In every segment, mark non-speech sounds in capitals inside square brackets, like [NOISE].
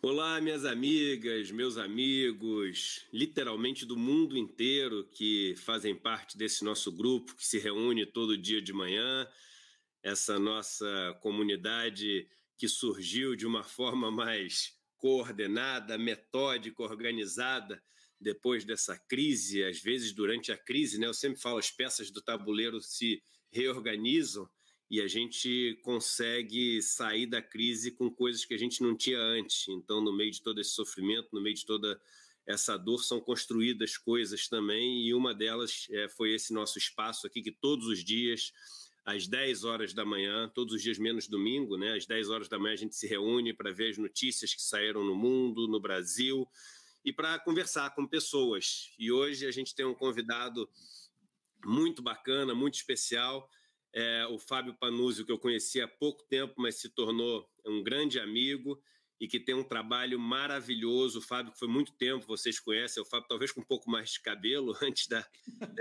Olá, minhas amigas, meus amigos, literalmente do mundo inteiro que fazem parte desse nosso grupo que se reúne todo dia de manhã, essa nossa comunidade que surgiu de uma forma mais coordenada, metódica, organizada depois dessa crise, às vezes durante a crise, né? Eu sempre falo, as peças do tabuleiro se reorganizam e a gente consegue sair da crise com coisas que a gente não tinha antes. Então, no meio de todo esse sofrimento, no meio de toda essa dor, são construídas coisas também, e uma delas é, foi esse nosso espaço aqui, que todos os dias, às 10 horas da manhã, todos os dias menos domingo, né, às 10 horas da manhã, a gente se reúne para ver as notícias que saíram no mundo, no Brasil, e para conversar com pessoas. E hoje a gente tem um convidado muito bacana, muito especial é, o Fábio Panuzio, que eu conheci há pouco tempo, mas se tornou um grande amigo e que tem um trabalho maravilhoso. O Fábio, que foi muito tempo, vocês conhecem, o Fábio talvez com um pouco mais de cabelo, [LAUGHS] antes da,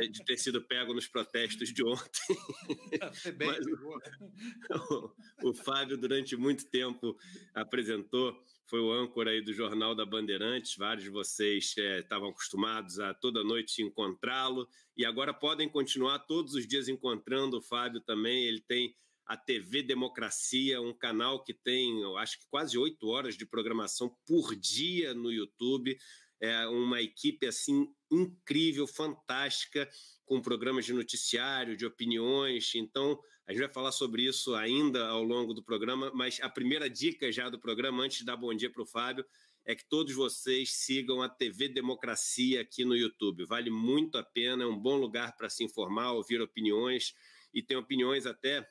de ter sido pego nos protestos de ontem. [LAUGHS] bem, Mas o, o, [LAUGHS] o Fábio, durante muito tempo, apresentou, foi o âncora aí do Jornal da Bandeirantes, vários de vocês é, estavam acostumados a toda noite encontrá-lo, e agora podem continuar todos os dias encontrando o Fábio também, ele tem a TV Democracia, um canal que tem, eu acho que quase oito horas de programação por dia no YouTube. É uma equipe assim incrível, fantástica, com programas de noticiário, de opiniões. Então, a gente vai falar sobre isso ainda ao longo do programa, mas a primeira dica já do programa, antes de dar bom dia para o Fábio, é que todos vocês sigam a TV Democracia aqui no YouTube. Vale muito a pena, é um bom lugar para se informar, ouvir opiniões, e tem opiniões até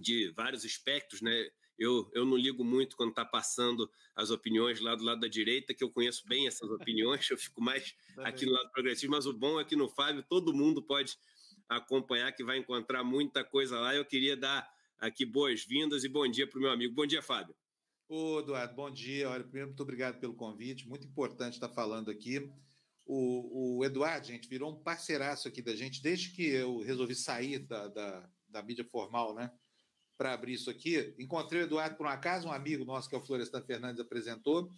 de vários espectros, né? Eu, eu não ligo muito quando está passando as opiniões lá do lado da direita, que eu conheço bem essas opiniões, [LAUGHS] eu fico mais aqui no lado progressista, mas o bom é que no Fábio todo mundo pode acompanhar, que vai encontrar muita coisa lá. Eu queria dar aqui boas-vindas e bom dia para o meu amigo. Bom dia, Fábio. Ô, Eduardo, bom dia. Olha, primeiro, muito obrigado pelo convite, muito importante estar falando aqui. O, o Eduardo, gente, virou um parceiraço aqui da gente, desde que eu resolvi sair da, da, da mídia formal, né? Para abrir isso aqui. Encontrei o Eduardo por um acaso, um amigo nosso que é o Florestan Fernandes apresentou,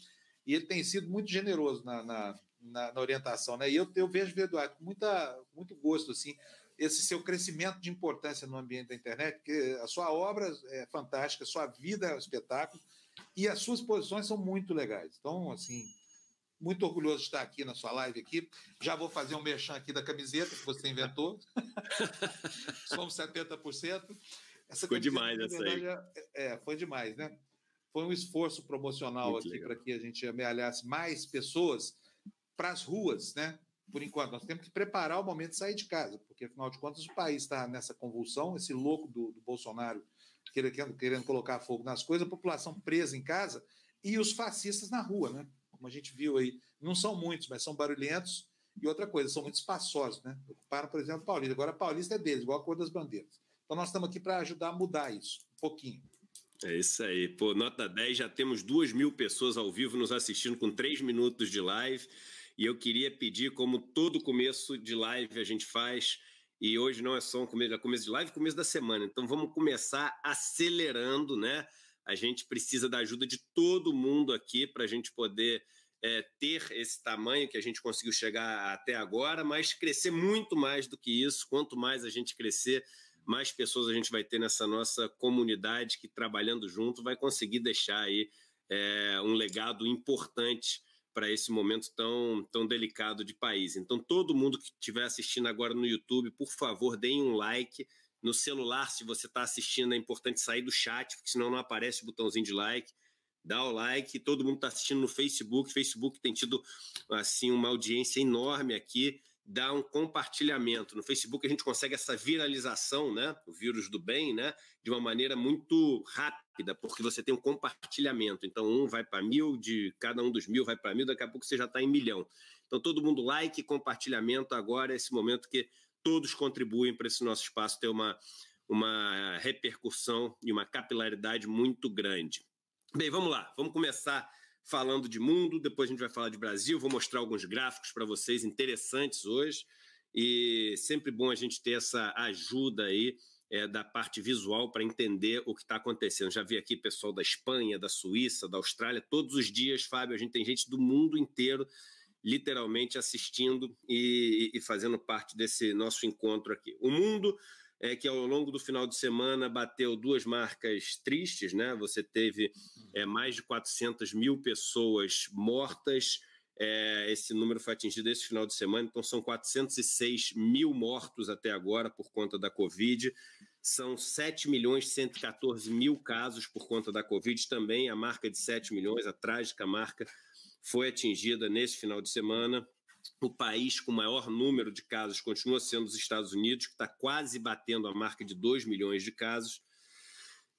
e ele tem sido muito generoso na, na, na, na orientação, né? E eu, eu vejo o Eduardo com muita, muito gosto, assim, esse seu crescimento de importância no ambiente da internet, porque a sua obra é fantástica, a sua vida é um espetáculo, e as suas posições são muito legais. Então, assim, muito orgulhoso de estar aqui na sua live aqui. Já vou fazer um merchan aqui da camiseta que você inventou. [LAUGHS] Somos 70%. Essa foi demais essa aí. É, é, foi demais, né? Foi um esforço promocional Muito aqui para que a gente amealhasse mais pessoas para as ruas, né? Por enquanto, nós temos que preparar o momento de sair de casa, porque afinal de contas o país está nessa convulsão, esse louco do, do Bolsonaro querendo, querendo colocar fogo nas coisas, a população presa em casa e os fascistas na rua, né? Como a gente viu aí, não são muitos, mas são barulhentos. E outra coisa, são muito espaçosos, né? Ocuparam, por exemplo, Paulista. Agora, Paulista é deles, igual a cor das bandeiras. Então, nós estamos aqui para ajudar a mudar isso, um pouquinho. É isso aí. Pô, nota 10, já temos duas mil pessoas ao vivo nos assistindo com três minutos de live. E eu queria pedir, como todo começo de live a gente faz, e hoje não é só um começo, é começo de live, começo da semana. Então vamos começar acelerando, né? A gente precisa da ajuda de todo mundo aqui para a gente poder é, ter esse tamanho que a gente conseguiu chegar até agora, mas crescer muito mais do que isso. Quanto mais a gente crescer, mais pessoas a gente vai ter nessa nossa comunidade que, trabalhando junto, vai conseguir deixar aí é, um legado importante para esse momento tão, tão delicado de país. Então, todo mundo que estiver assistindo agora no YouTube, por favor, deem um like. No celular, se você está assistindo, é importante sair do chat, porque senão não aparece o botãozinho de like. Dá o like. Todo mundo está assistindo no Facebook. Facebook tem tido assim uma audiência enorme aqui dá um compartilhamento. No Facebook a gente consegue essa viralização, né? O vírus do bem, né? De uma maneira muito rápida, porque você tem um compartilhamento. Então, um vai para mil, de cada um dos mil vai para mil, daqui a pouco você já está em milhão. Então, todo mundo like, compartilhamento agora, é esse momento que todos contribuem para esse nosso espaço ter uma, uma repercussão e uma capilaridade muito grande. Bem, vamos lá, vamos começar falando de mundo, depois a gente vai falar de Brasil, vou mostrar alguns gráficos para vocês interessantes hoje. E sempre bom a gente ter essa ajuda aí é, da parte visual para entender o que está acontecendo. Já vi aqui pessoal da Espanha, da Suíça, da Austrália, todos os dias, Fábio, a gente tem gente do mundo inteiro literalmente assistindo e, e fazendo parte desse nosso encontro aqui. O mundo é que ao longo do final de semana bateu duas marcas tristes, né? Você teve é, mais de 400 mil pessoas mortas. É, esse número foi atingido esse final de semana, então são 406 mil mortos até agora por conta da Covid. São 7 milhões e 114 mil casos por conta da Covid também. A marca de 7 milhões, a trágica marca, foi atingida nesse final de semana. O país com maior número de casos continua sendo os Estados Unidos, que está quase batendo a marca de 2 milhões de casos,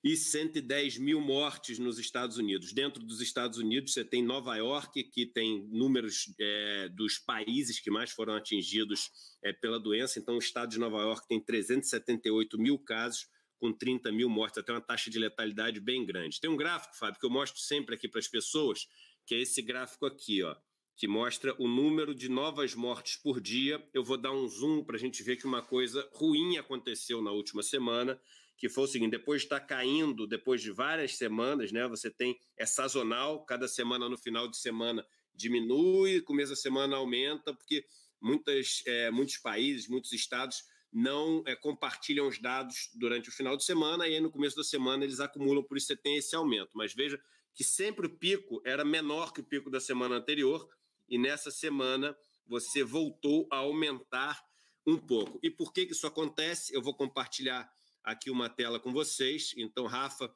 e 110 mil mortes nos Estados Unidos. Dentro dos Estados Unidos, você tem Nova York, que tem números é, dos países que mais foram atingidos é, pela doença. Então, o estado de Nova York tem 378 mil casos, com 30 mil mortes, até uma taxa de letalidade bem grande. Tem um gráfico, Fábio, que eu mostro sempre aqui para as pessoas, que é esse gráfico aqui, ó, que mostra o número de novas mortes por dia. Eu vou dar um zoom para a gente ver que uma coisa ruim aconteceu na última semana, que foi o seguinte: depois de estar tá caindo, depois de várias semanas, né? Você tem é sazonal, cada semana no final de semana diminui, começo da semana aumenta, porque muitas, é, muitos países, muitos estados não é, compartilham os dados durante o final de semana e aí no começo da semana eles acumulam, por isso você tem esse aumento. Mas veja que sempre o pico era menor que o pico da semana anterior, e nessa semana você voltou a aumentar um pouco. E por que, isso acontece? Eu vou compartilhar aqui uma tela com vocês. Então, Rafa,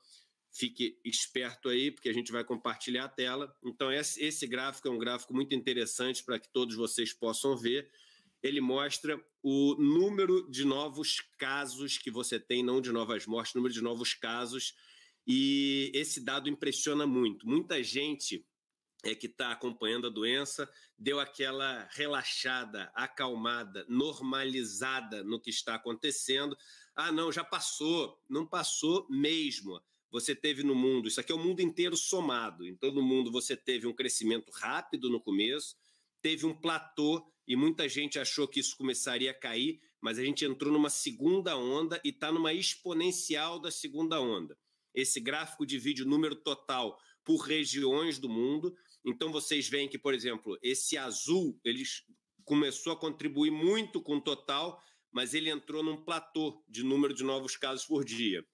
fique esperto aí, porque a gente vai compartilhar a tela. Então, esse gráfico é um gráfico muito interessante para que todos vocês possam ver. Ele mostra o número de novos casos que você tem, não de novas mortes, número de novos casos e esse dado impressiona muito. Muita gente é que está acompanhando a doença deu aquela relaxada, acalmada, normalizada no que está acontecendo. Ah, não, já passou. Não passou mesmo. Você teve no mundo, isso aqui é o mundo inteiro somado. Em todo mundo você teve um crescimento rápido no começo, teve um platô e muita gente achou que isso começaria a cair, mas a gente entrou numa segunda onda e está numa exponencial da segunda onda. Esse gráfico divide o número total por regiões do mundo. Então vocês veem que, por exemplo, esse azul ele começou a contribuir muito com o total, mas ele entrou num platô de número de novos casos por dia.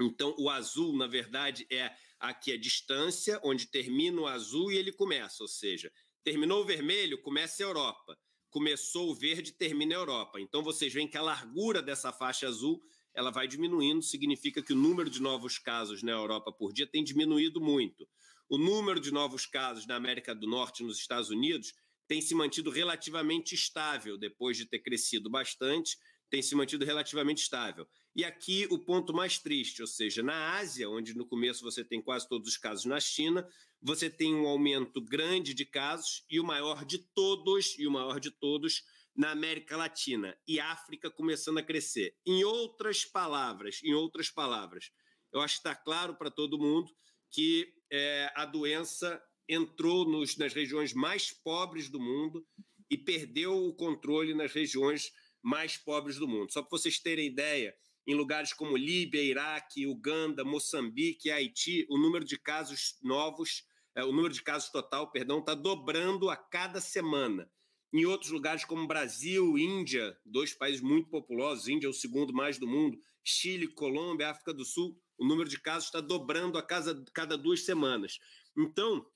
Então o azul, na verdade, é aqui a distância onde termina o azul e ele começa, ou seja, terminou o vermelho, começa a Europa. Começou o verde, termina a Europa. Então vocês veem que a largura dessa faixa azul ela vai diminuindo, significa que o número de novos casos na Europa por dia tem diminuído muito. O número de novos casos na América do Norte e nos Estados Unidos tem se mantido relativamente estável, depois de ter crescido bastante, tem se mantido relativamente estável. E aqui o ponto mais triste, ou seja, na Ásia, onde no começo você tem quase todos os casos na China, você tem um aumento grande de casos e o maior de todos, e o maior de todos na América Latina e África começando a crescer. Em outras palavras, em outras palavras, eu acho que está claro para todo mundo que é, a doença entrou nos, nas regiões mais pobres do mundo e perdeu o controle nas regiões mais pobres do mundo. Só para vocês terem ideia, em lugares como Líbia, Iraque, Uganda, Moçambique Haiti, o número de casos novos, é, o número de casos total, perdão, está dobrando a cada semana. Em outros lugares como Brasil, Índia, dois países muito populosos, Índia é o segundo mais do mundo, Chile, Colômbia, África do Sul, o número de casos está dobrando a cada, cada duas semanas. Então,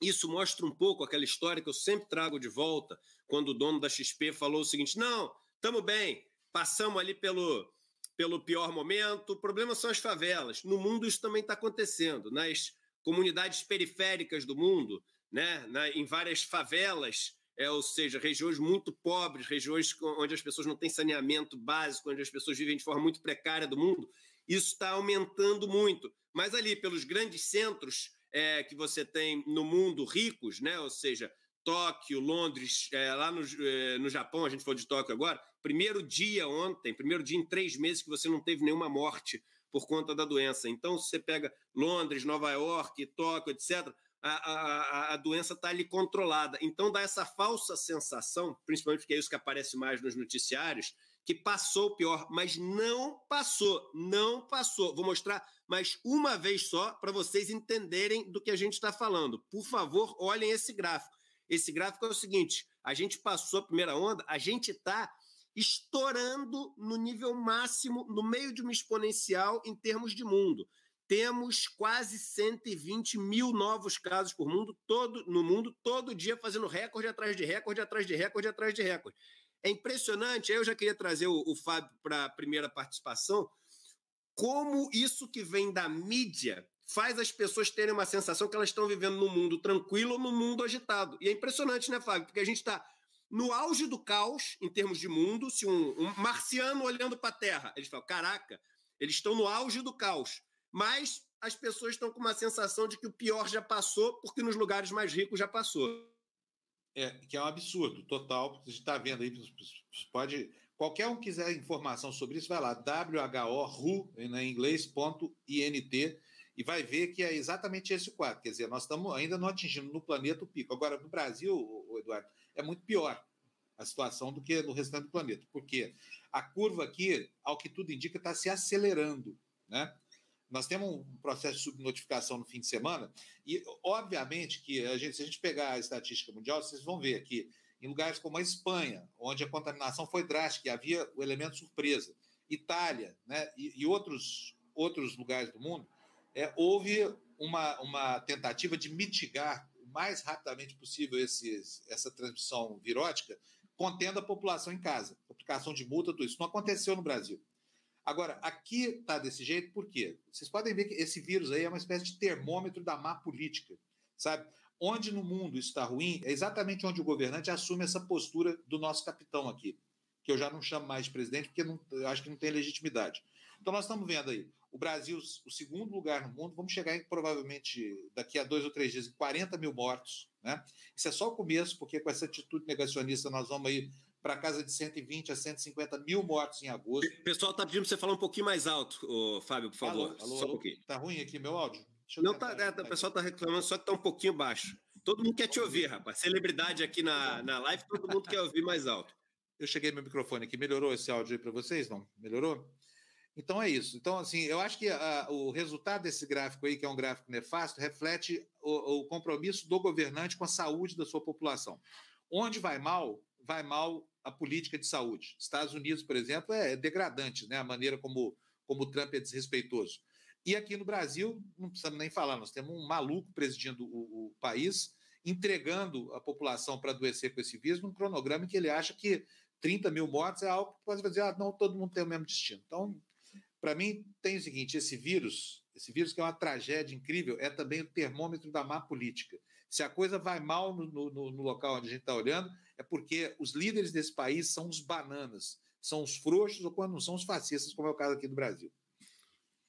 isso mostra um pouco aquela história que eu sempre trago de volta, quando o dono da XP falou o seguinte: não, estamos bem, passamos ali pelo, pelo pior momento, o problema são as favelas. No mundo isso também está acontecendo. Nas comunidades periféricas do mundo, né, na, em várias favelas, é, ou seja, regiões muito pobres, regiões onde as pessoas não têm saneamento básico, onde as pessoas vivem de forma muito precária do mundo, isso está aumentando muito. Mas ali, pelos grandes centros é, que você tem no mundo ricos, né, ou seja, Tóquio, Londres, é, lá no, é, no Japão, a gente falou de Tóquio agora, primeiro dia ontem, primeiro dia em três meses que você não teve nenhuma morte por conta da doença. Então, se você pega Londres, Nova York, Tóquio, etc., a, a, a doença está ali controlada. Então dá essa falsa sensação, principalmente porque é isso que aparece mais nos noticiários, que passou o pior, mas não passou, não passou. Vou mostrar mais uma vez só para vocês entenderem do que a gente está falando. Por favor, olhem esse gráfico. Esse gráfico é o seguinte: a gente passou a primeira onda, a gente está estourando no nível máximo, no meio de uma exponencial em termos de mundo. Temos quase 120 mil novos casos por mundo, todo, no mundo, todo dia fazendo recorde atrás de recorde, atrás de recorde, atrás de recorde. É impressionante. Eu já queria trazer o, o Fábio para a primeira participação. Como isso que vem da mídia faz as pessoas terem uma sensação que elas estão vivendo num mundo tranquilo ou num mundo agitado. E é impressionante, né, Fábio? Porque a gente está no auge do caos em termos de mundo. Se um, um marciano olhando para a Terra, eles falam: caraca, eles estão no auge do caos. Mas as pessoas estão com uma sensação de que o pior já passou, porque nos lugares mais ricos já passou. É, que é um absurdo total, porque a gente está vendo aí, pode. Qualquer um quiser informação sobre isso, vai lá, who, em inglês, ponto, INT, e vai ver que é exatamente esse quadro. Quer dizer, nós estamos ainda não atingindo no planeta o pico. Agora, no Brasil, Eduardo, é muito pior a situação do que no restante do planeta. Porque a curva aqui, ao que tudo indica, está se acelerando. Né? Nós temos um processo de subnotificação no fim de semana, e obviamente que a gente, se a gente pegar a estatística mundial, vocês vão ver que em lugares como a Espanha, onde a contaminação foi drástica e havia o elemento surpresa, Itália né, e, e outros, outros lugares do mundo, é, houve uma, uma tentativa de mitigar o mais rapidamente possível esses, essa transmissão virótica, contendo a população em casa, aplicação de multa, tudo isso. Não aconteceu no Brasil. Agora, aqui está desse jeito, por quê? Vocês podem ver que esse vírus aí é uma espécie de termômetro da má política, sabe? Onde no mundo está ruim, é exatamente onde o governante assume essa postura do nosso capitão aqui, que eu já não chamo mais de presidente, porque não, eu acho que não tem legitimidade. Então, nós estamos vendo aí o Brasil, o segundo lugar no mundo, vamos chegar em, provavelmente daqui a dois ou três dias em 40 mil mortos. Né? Isso é só o começo, porque com essa atitude negacionista nós vamos aí para casa de 120 a 150 mil mortos em agosto. O pessoal está pedindo para você falar um pouquinho mais alto, ô, Fábio, por favor. Alô, alô, só um pouquinho. Tá ruim aqui meu áudio? Não, tá, é, o pessoal está reclamando, só que está um pouquinho baixo. Todo mundo quer te ouvir, rapaz. Celebridade aqui na, na live, todo mundo quer ouvir mais alto. Eu cheguei meu microfone aqui. Melhorou esse áudio aí para vocês? Não? Melhorou? Então é isso. Então, assim, eu acho que a, o resultado desse gráfico aí, que é um gráfico nefasto, reflete o, o compromisso do governante com a saúde da sua população. Onde vai mal, vai mal a política de saúde. Estados Unidos, por exemplo, é degradante, né? A maneira como, como o Trump é desrespeitoso. E aqui no Brasil, não precisamos nem falar, nós temos um maluco presidindo o, o país, entregando a população para adoecer com esse vírus num cronograma em que ele acha que 30 mil mortes é algo que pode dizer, ah, não, todo mundo tem o mesmo destino. Então, para mim, tem o seguinte: esse vírus, esse vírus que é uma tragédia incrível, é também o termômetro da má política. Se a coisa vai mal no, no, no local onde a gente está olhando, é porque os líderes desse país são os bananas, são os frouxos, ou quando não são os fascistas, como é o caso aqui do Brasil.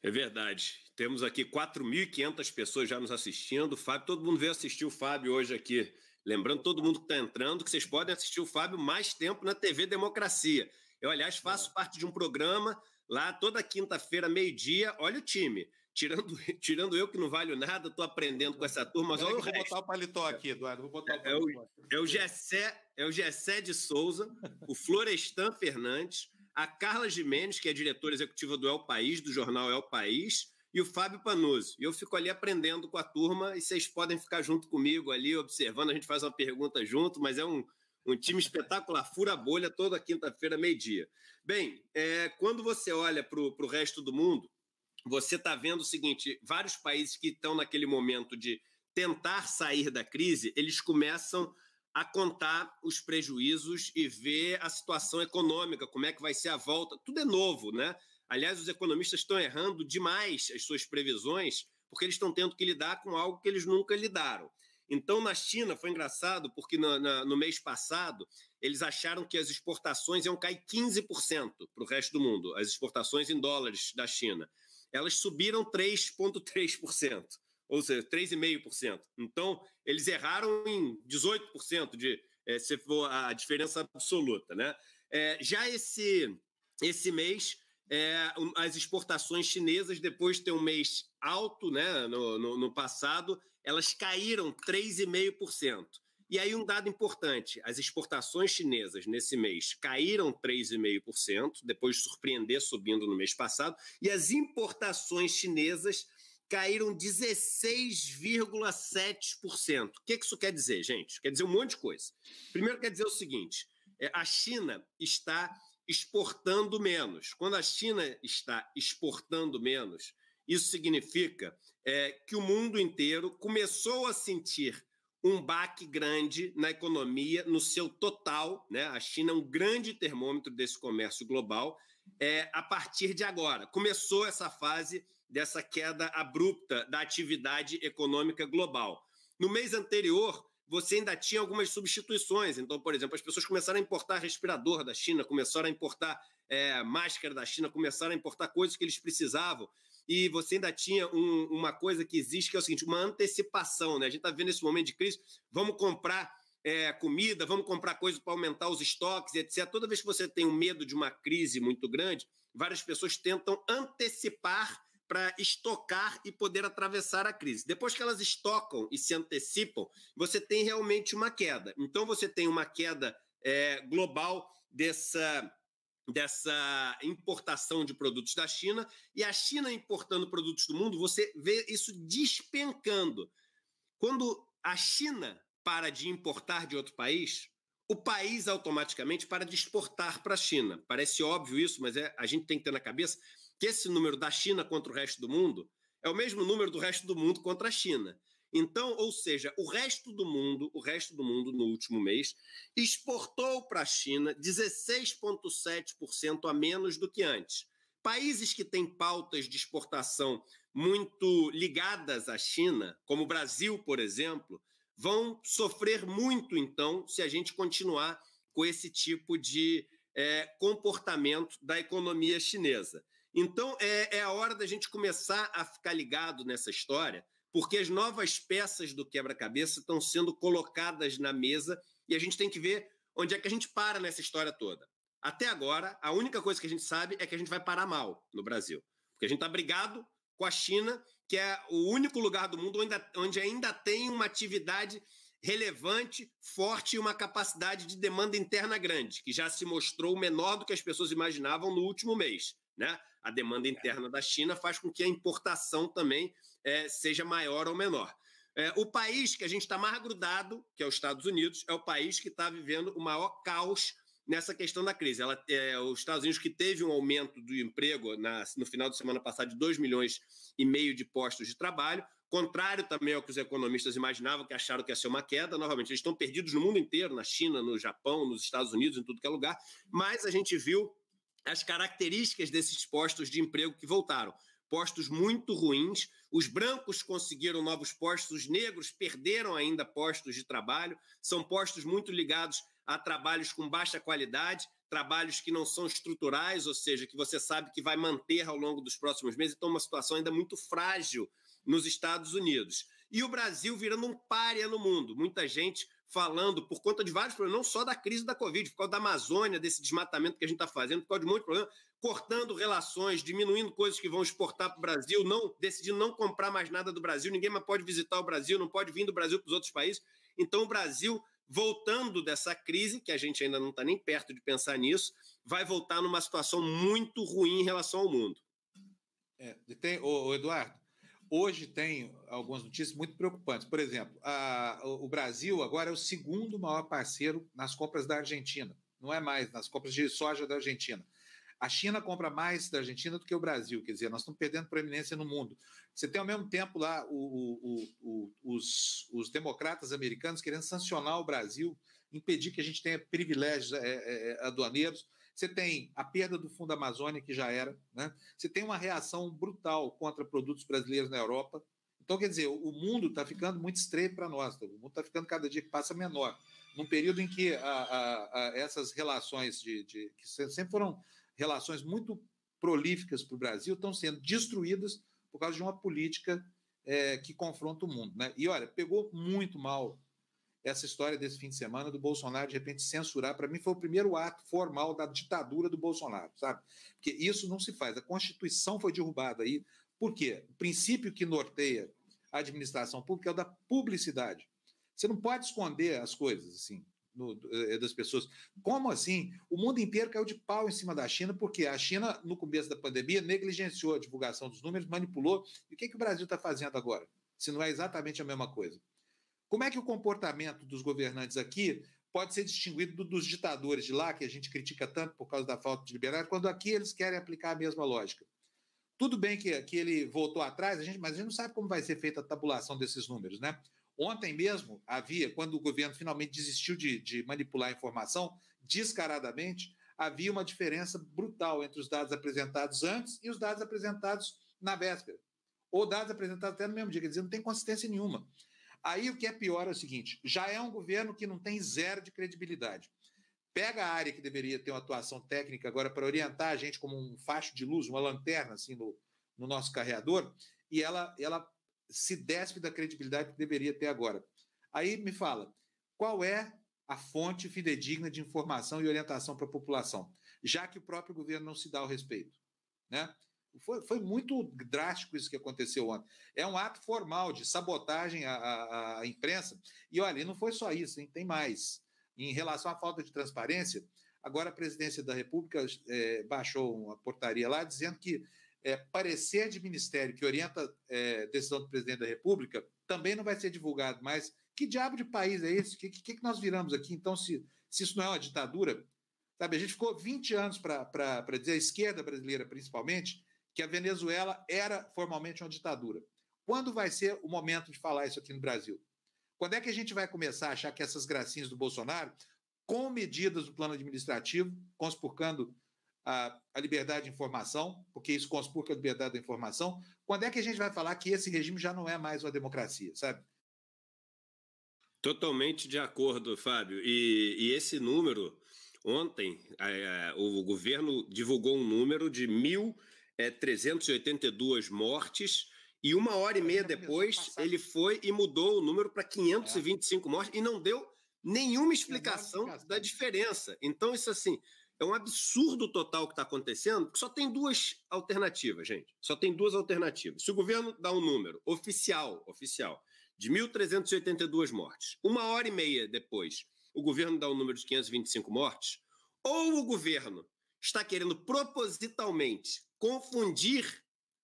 É verdade. Temos aqui 4.500 pessoas já nos assistindo. Fábio, todo mundo veio assistir o Fábio hoje aqui. Lembrando todo mundo que está entrando que vocês podem assistir o Fábio mais tempo na TV Democracia. Eu, aliás, faço é. parte de um programa lá toda quinta-feira, meio-dia. Olha o time. Tirando, [LAUGHS] tirando eu que não valho nada, estou aprendendo com essa turma, olha vou botar o paletó aqui, Eduardo. Vou botar o paletó. É, o, é o Gessé, é o Gessé de Souza, o Florestan Fernandes, a Carla Jimenez, que é diretora executiva do El País, do jornal El País, e o Fábio Panuzzi. E eu fico ali aprendendo com a turma e vocês podem ficar junto comigo ali, observando. A gente faz uma pergunta junto, mas é um, um time espetacular, fura bolha toda quinta-feira, meio-dia. Bem, é, quando você olha para o resto do mundo, você está vendo o seguinte: vários países que estão naquele momento de tentar sair da crise, eles começam a contar os prejuízos e ver a situação econômica, como é que vai ser a volta. Tudo é novo, né? Aliás, os economistas estão errando demais as suas previsões, porque eles estão tendo que lidar com algo que eles nunca lidaram. Então, na China, foi engraçado, porque no, na, no mês passado, eles acharam que as exportações iam cair 15% para o resto do mundo, as exportações em dólares da China elas subiram 3,3%, ou seja, 3,5%. Então, eles erraram em 18% de é, se for a diferença absoluta. Né? É, já esse, esse mês, é, as exportações chinesas, depois de ter um mês alto né, no, no, no passado, elas caíram 3,5%. E aí, um dado importante: as exportações chinesas nesse mês caíram 3,5%, depois de surpreender subindo no mês passado, e as importações chinesas caíram 16,7%. O que isso quer dizer, gente? Quer dizer um monte de coisa. Primeiro, quer dizer o seguinte: é, a China está exportando menos. Quando a China está exportando menos, isso significa é, que o mundo inteiro começou a sentir um baque grande na economia, no seu total. Né? A China é um grande termômetro desse comércio global é, a partir de agora. Começou essa fase dessa queda abrupta da atividade econômica global. No mês anterior, você ainda tinha algumas substituições. Então, por exemplo, as pessoas começaram a importar respirador da China, começaram a importar é, máscara da China, começaram a importar coisas que eles precisavam e você ainda tinha um, uma coisa que existe, que é o seguinte, uma antecipação, né? A gente está vendo esse momento de crise, vamos comprar é, comida, vamos comprar coisas para aumentar os estoques, etc. Toda vez que você tem um medo de uma crise muito grande, várias pessoas tentam antecipar para estocar e poder atravessar a crise. Depois que elas estocam e se antecipam, você tem realmente uma queda. Então, você tem uma queda é, global dessa dessa importação de produtos da China e a China importando produtos do mundo, você vê isso despencando. Quando a China para de importar de outro país, o país automaticamente para de exportar para a China. Parece óbvio isso, mas é, a gente tem que ter na cabeça que esse número da China contra o resto do mundo é o mesmo número do resto do mundo contra a China. Então, ou seja, o resto do mundo, o resto do mundo no último mês exportou para a China 16,7% a menos do que antes. Países que têm pautas de exportação muito ligadas à China, como o Brasil, por exemplo, vão sofrer muito, então, se a gente continuar com esse tipo de é, comportamento da economia chinesa. Então, é, é a hora da gente começar a ficar ligado nessa história, porque as novas peças do quebra-cabeça estão sendo colocadas na mesa e a gente tem que ver onde é que a gente para nessa história toda. Até agora, a única coisa que a gente sabe é que a gente vai parar mal no Brasil, porque a gente está brigado com a China, que é o único lugar do mundo onde, onde ainda tem uma atividade relevante, forte e uma capacidade de demanda interna grande, que já se mostrou menor do que as pessoas imaginavam no último mês. Né? A demanda interna da China faz com que a importação também é, seja maior ou menor. É, o país que a gente está mais grudado, que é os Estados Unidos, é o país que está vivendo o maior caos nessa questão da crise. Ela, é, os Estados Unidos, que teve um aumento do emprego na, no final de semana passado de 2 milhões e meio de postos de trabalho, contrário também ao que os economistas imaginavam, que acharam que ia ser uma queda. Novamente, eles estão perdidos no mundo inteiro, na China, no Japão, nos Estados Unidos, em tudo que é lugar, mas a gente viu as características desses postos de emprego que voltaram postos muito ruins. Os brancos conseguiram novos postos, os negros perderam ainda postos de trabalho. São postos muito ligados a trabalhos com baixa qualidade, trabalhos que não são estruturais, ou seja, que você sabe que vai manter ao longo dos próximos meses. Então, uma situação ainda muito frágil nos Estados Unidos. E o Brasil virando um párea no mundo. Muita gente falando por conta de vários problemas, não só da crise da Covid, por causa da Amazônia, desse desmatamento que a gente está fazendo, por causa de um monte de problema, cortando relações, diminuindo coisas que vão exportar para o Brasil, não decidindo não comprar mais nada do Brasil, ninguém mais pode visitar o Brasil, não pode vir do Brasil para os outros países. Então, o Brasil, voltando dessa crise, que a gente ainda não está nem perto de pensar nisso, vai voltar numa situação muito ruim em relação ao mundo. É, tem, Eduardo, hoje tem algumas notícias muito preocupantes. Por exemplo, a, o Brasil agora é o segundo maior parceiro nas compras da Argentina. Não é mais nas compras de soja da Argentina. A China compra mais da Argentina do que o Brasil, quer dizer, nós estamos perdendo proeminência no mundo. Você tem ao mesmo tempo lá o, o, o, os, os, democratas americanos querendo sancionar o Brasil, impedir que a gente tenha privilégios é, é, é, aduaneiros. Você tem a perda do Fundo Amazônia, que já era. Né? Você tem uma reação brutal contra produtos brasileiros na Europa. Então, quer dizer, o mundo está ficando muito estreito para nós, o mundo está ficando cada dia que passa menor. Num período em que a, a, a, essas relações de, de, que sempre foram relações muito prolíficas para o Brasil estão sendo destruídas por causa de uma política é, que confronta o mundo. Né? E olha, pegou muito mal essa história desse fim de semana do Bolsonaro de repente censurar. Para mim, foi o primeiro ato formal da ditadura do Bolsonaro, sabe? Porque isso não se faz. A Constituição foi derrubada aí. Por quê? O princípio que norteia a administração pública é o da publicidade. Você não pode esconder as coisas assim no, eh, das pessoas. Como assim? O mundo inteiro caiu de pau em cima da China, porque a China, no começo da pandemia, negligenciou a divulgação dos números, manipulou. E o que, que o Brasil está fazendo agora? Se não é exatamente a mesma coisa. Como é que o comportamento dos governantes aqui pode ser distinguido do, dos ditadores de lá, que a gente critica tanto por causa da falta de liberdade, quando aqui eles querem aplicar a mesma lógica? Tudo bem que, que ele voltou atrás, a gente, mas a gente não sabe como vai ser feita a tabulação desses números, né? Ontem mesmo havia, quando o governo finalmente desistiu de, de manipular a informação, descaradamente, havia uma diferença brutal entre os dados apresentados antes e os dados apresentados na véspera. Ou dados apresentados até no mesmo dia, quer dizer, não tem consistência nenhuma. Aí o que é pior é o seguinte: já é um governo que não tem zero de credibilidade. Pega a área que deveria ter uma atuação técnica agora para orientar a gente como um facho de luz, uma lanterna assim no, no nosso carreador, e ela, ela se despe da credibilidade que deveria ter agora. Aí me fala, qual é a fonte fidedigna de informação e orientação para a população, já que o próprio governo não se dá ao respeito, né? Foi, foi muito drástico isso que aconteceu ontem. É um ato formal de sabotagem à, à, à imprensa. E olha, não foi só isso, hein? tem mais. Em relação à falta de transparência, agora a presidência da República é, baixou uma portaria lá dizendo que é, parecer de ministério que orienta é, decisão do presidente da República também não vai ser divulgado. Mas que diabo de país é esse? O que, que, que, nós viramos aqui? Então, se, se isso não é uma ditadura, sabe? A gente ficou 20 anos para dizer, a esquerda brasileira principalmente, que a Venezuela era formalmente uma ditadura. Quando vai ser o momento de falar isso aqui no Brasil? Quando é que a gente vai começar a achar que essas gracinhas do Bolsonaro, com medidas do plano administrativo, conspurcando a, a, liberdade de informação, porque isso conspurca a liberdade da informação. Quando é que a gente vai falar que esse regime já não é mais uma democracia, sabe? Totalmente de acordo, Fábio. E, e esse número, ontem, é, o governo divulgou um número de 1.382 mortes. E uma hora e meia depois, ele foi e mudou o número para 525 é. mortes e não deu nenhuma explicação da diferença. Então, isso assim, é um absurdo total o que está acontecendo, porque só tem duas alternativas, gente. Só tem duas alternativas. Se o governo dá um número oficial, oficial, de 1.382 mortes, uma hora e meia depois, o governo dá um número de 525 mortes, ou o governo está querendo propositalmente confundir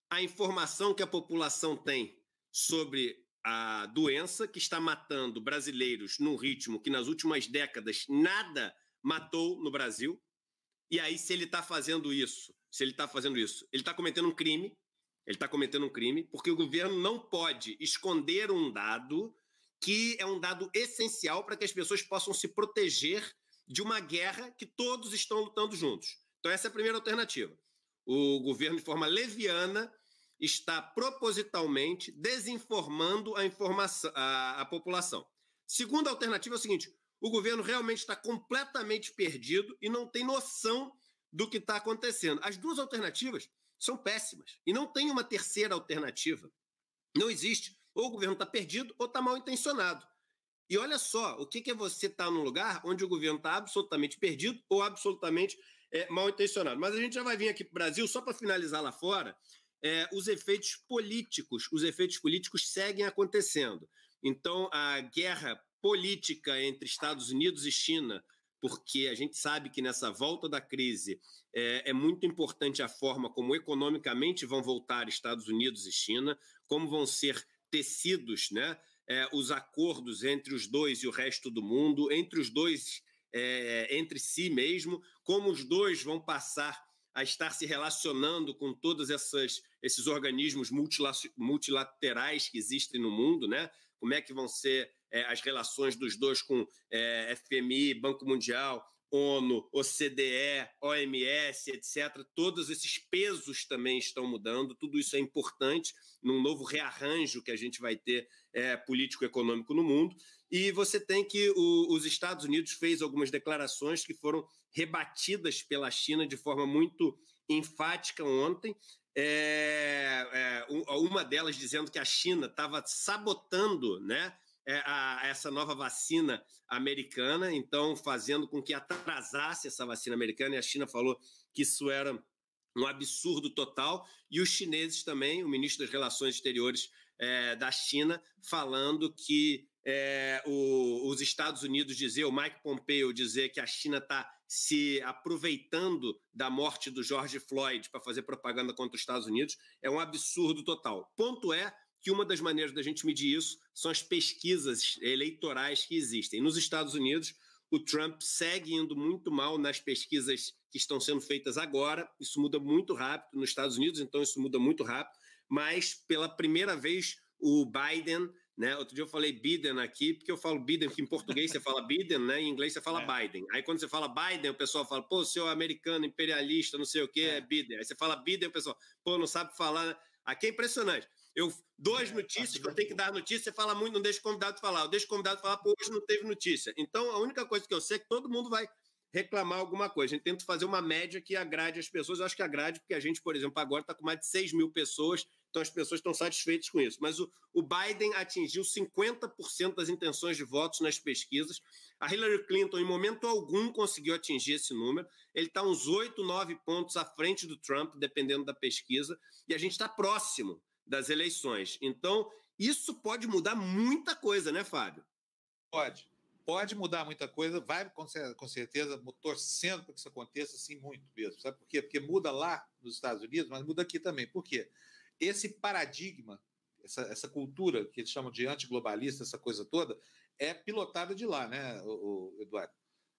a informação que a população tem sobre a doença que está matando brasileiros num ritmo que nas últimas décadas nada matou no Brasil, e aí, se ele está fazendo isso, se ele está fazendo isso, ele está cometendo um crime, ele está cometendo um crime, porque o governo não pode esconder um dado que é um dado essencial para que as pessoas possam se proteger de uma guerra que todos estão lutando juntos. Então, essa é a primeira alternativa. O governo, de forma leviana, está propositalmente desinformando a, informação, a, a população. Segunda alternativa é o seguinte: o governo realmente está completamente perdido e não tem noção do que está acontecendo. As duas alternativas são péssimas e não tem uma terceira alternativa. Não existe. Ou o governo está perdido ou está mal intencionado. E olha só, o que, é você estar tá num lugar onde o governo está absolutamente perdido ou absolutamente é, mal intencionado. Mas a gente já vai vir aqui para o Brasil, só para finalizar lá fora, é, os efeitos políticos. Os efeitos políticos seguem acontecendo. Então, a guerra política entre Estados Unidos e China, porque a gente sabe que nessa volta da crise é, é, muito importante a forma como economicamente vão voltar Estados Unidos e China, como vão ser tecidos né, é, os acordos entre os dois e o resto do mundo, entre os dois, é, entre si mesmo, como os dois vão passar a estar se relacionando com todos essas, esses organismos multilaterais que existem no mundo, né? Como é que vão ser é, as relações dos dois com é, FMI, Banco Mundial, ONU, OCDE, OMS, etc. Todos esses pesos também estão mudando, tudo isso é importante num novo rearranjo que a gente vai ter é, político-econômico no mundo. E você tem que o, os Estados Unidos fez algumas declarações que foram rebatidas pela China de forma muito enfática ontem. É, é, uma delas dizendo que a China estava sabotando né, é, a, essa nova vacina americana, então fazendo com que atrasasse essa vacina americana, e a China falou que isso era um absurdo total, e os chineses também, o ministro das Relações Exteriores é, da China, falando que é, o, os Estados Unidos dizer, o Mike Pompeo dizer que a China está se aproveitando da morte do George Floyd para fazer propaganda contra os Estados Unidos, é um absurdo total. Ponto é que uma das maneiras da gente medir isso são as pesquisas eleitorais que existem. Nos Estados Unidos, o Trump segue indo muito mal nas pesquisas que estão sendo feitas agora. Isso muda muito rápido nos Estados Unidos, então isso muda muito rápido. Mas pela primeira vez o Biden, né? Outro dia eu falei Biden aqui, porque eu falo Biden, que em português você fala Biden, né? Em inglês você fala é. Biden. Aí quando você fala Biden, o pessoal fala, pô, seu americano, imperialista, não sei o quê, é, é Biden. Aí você fala Biden, o pessoal, pô, não sabe falar. Aqui é impressionante. Eu duas é, notícias que eu tenho que dar notícia, você fala muito, não deixa o convidado falar. Eu deixo o convidado falar, pô, hoje não teve notícia. Então, a única coisa que eu sei é que todo mundo vai reclamar alguma coisa. A gente tenta fazer uma média que agrade as pessoas. Eu acho que agrade, porque a gente, por exemplo, agora está com mais de 6 mil pessoas, então as pessoas estão satisfeitas com isso. Mas o, o Biden atingiu 50% das intenções de votos nas pesquisas. A Hillary Clinton, em momento algum, conseguiu atingir esse número. Ele está uns 8, 9 pontos à frente do Trump, dependendo da pesquisa, e a gente está próximo das eleições. Então, isso pode mudar muita coisa, né, Fábio? Pode. Pode mudar muita coisa, vai com certeza torcendo para que isso aconteça, assim, muito mesmo. Sabe por quê? Porque muda lá nos Estados Unidos, mas muda aqui também. Por quê? Esse paradigma, essa, essa cultura que eles chamam de antiglobalista, essa coisa toda, é pilotada de lá, né, o, o Eduardo?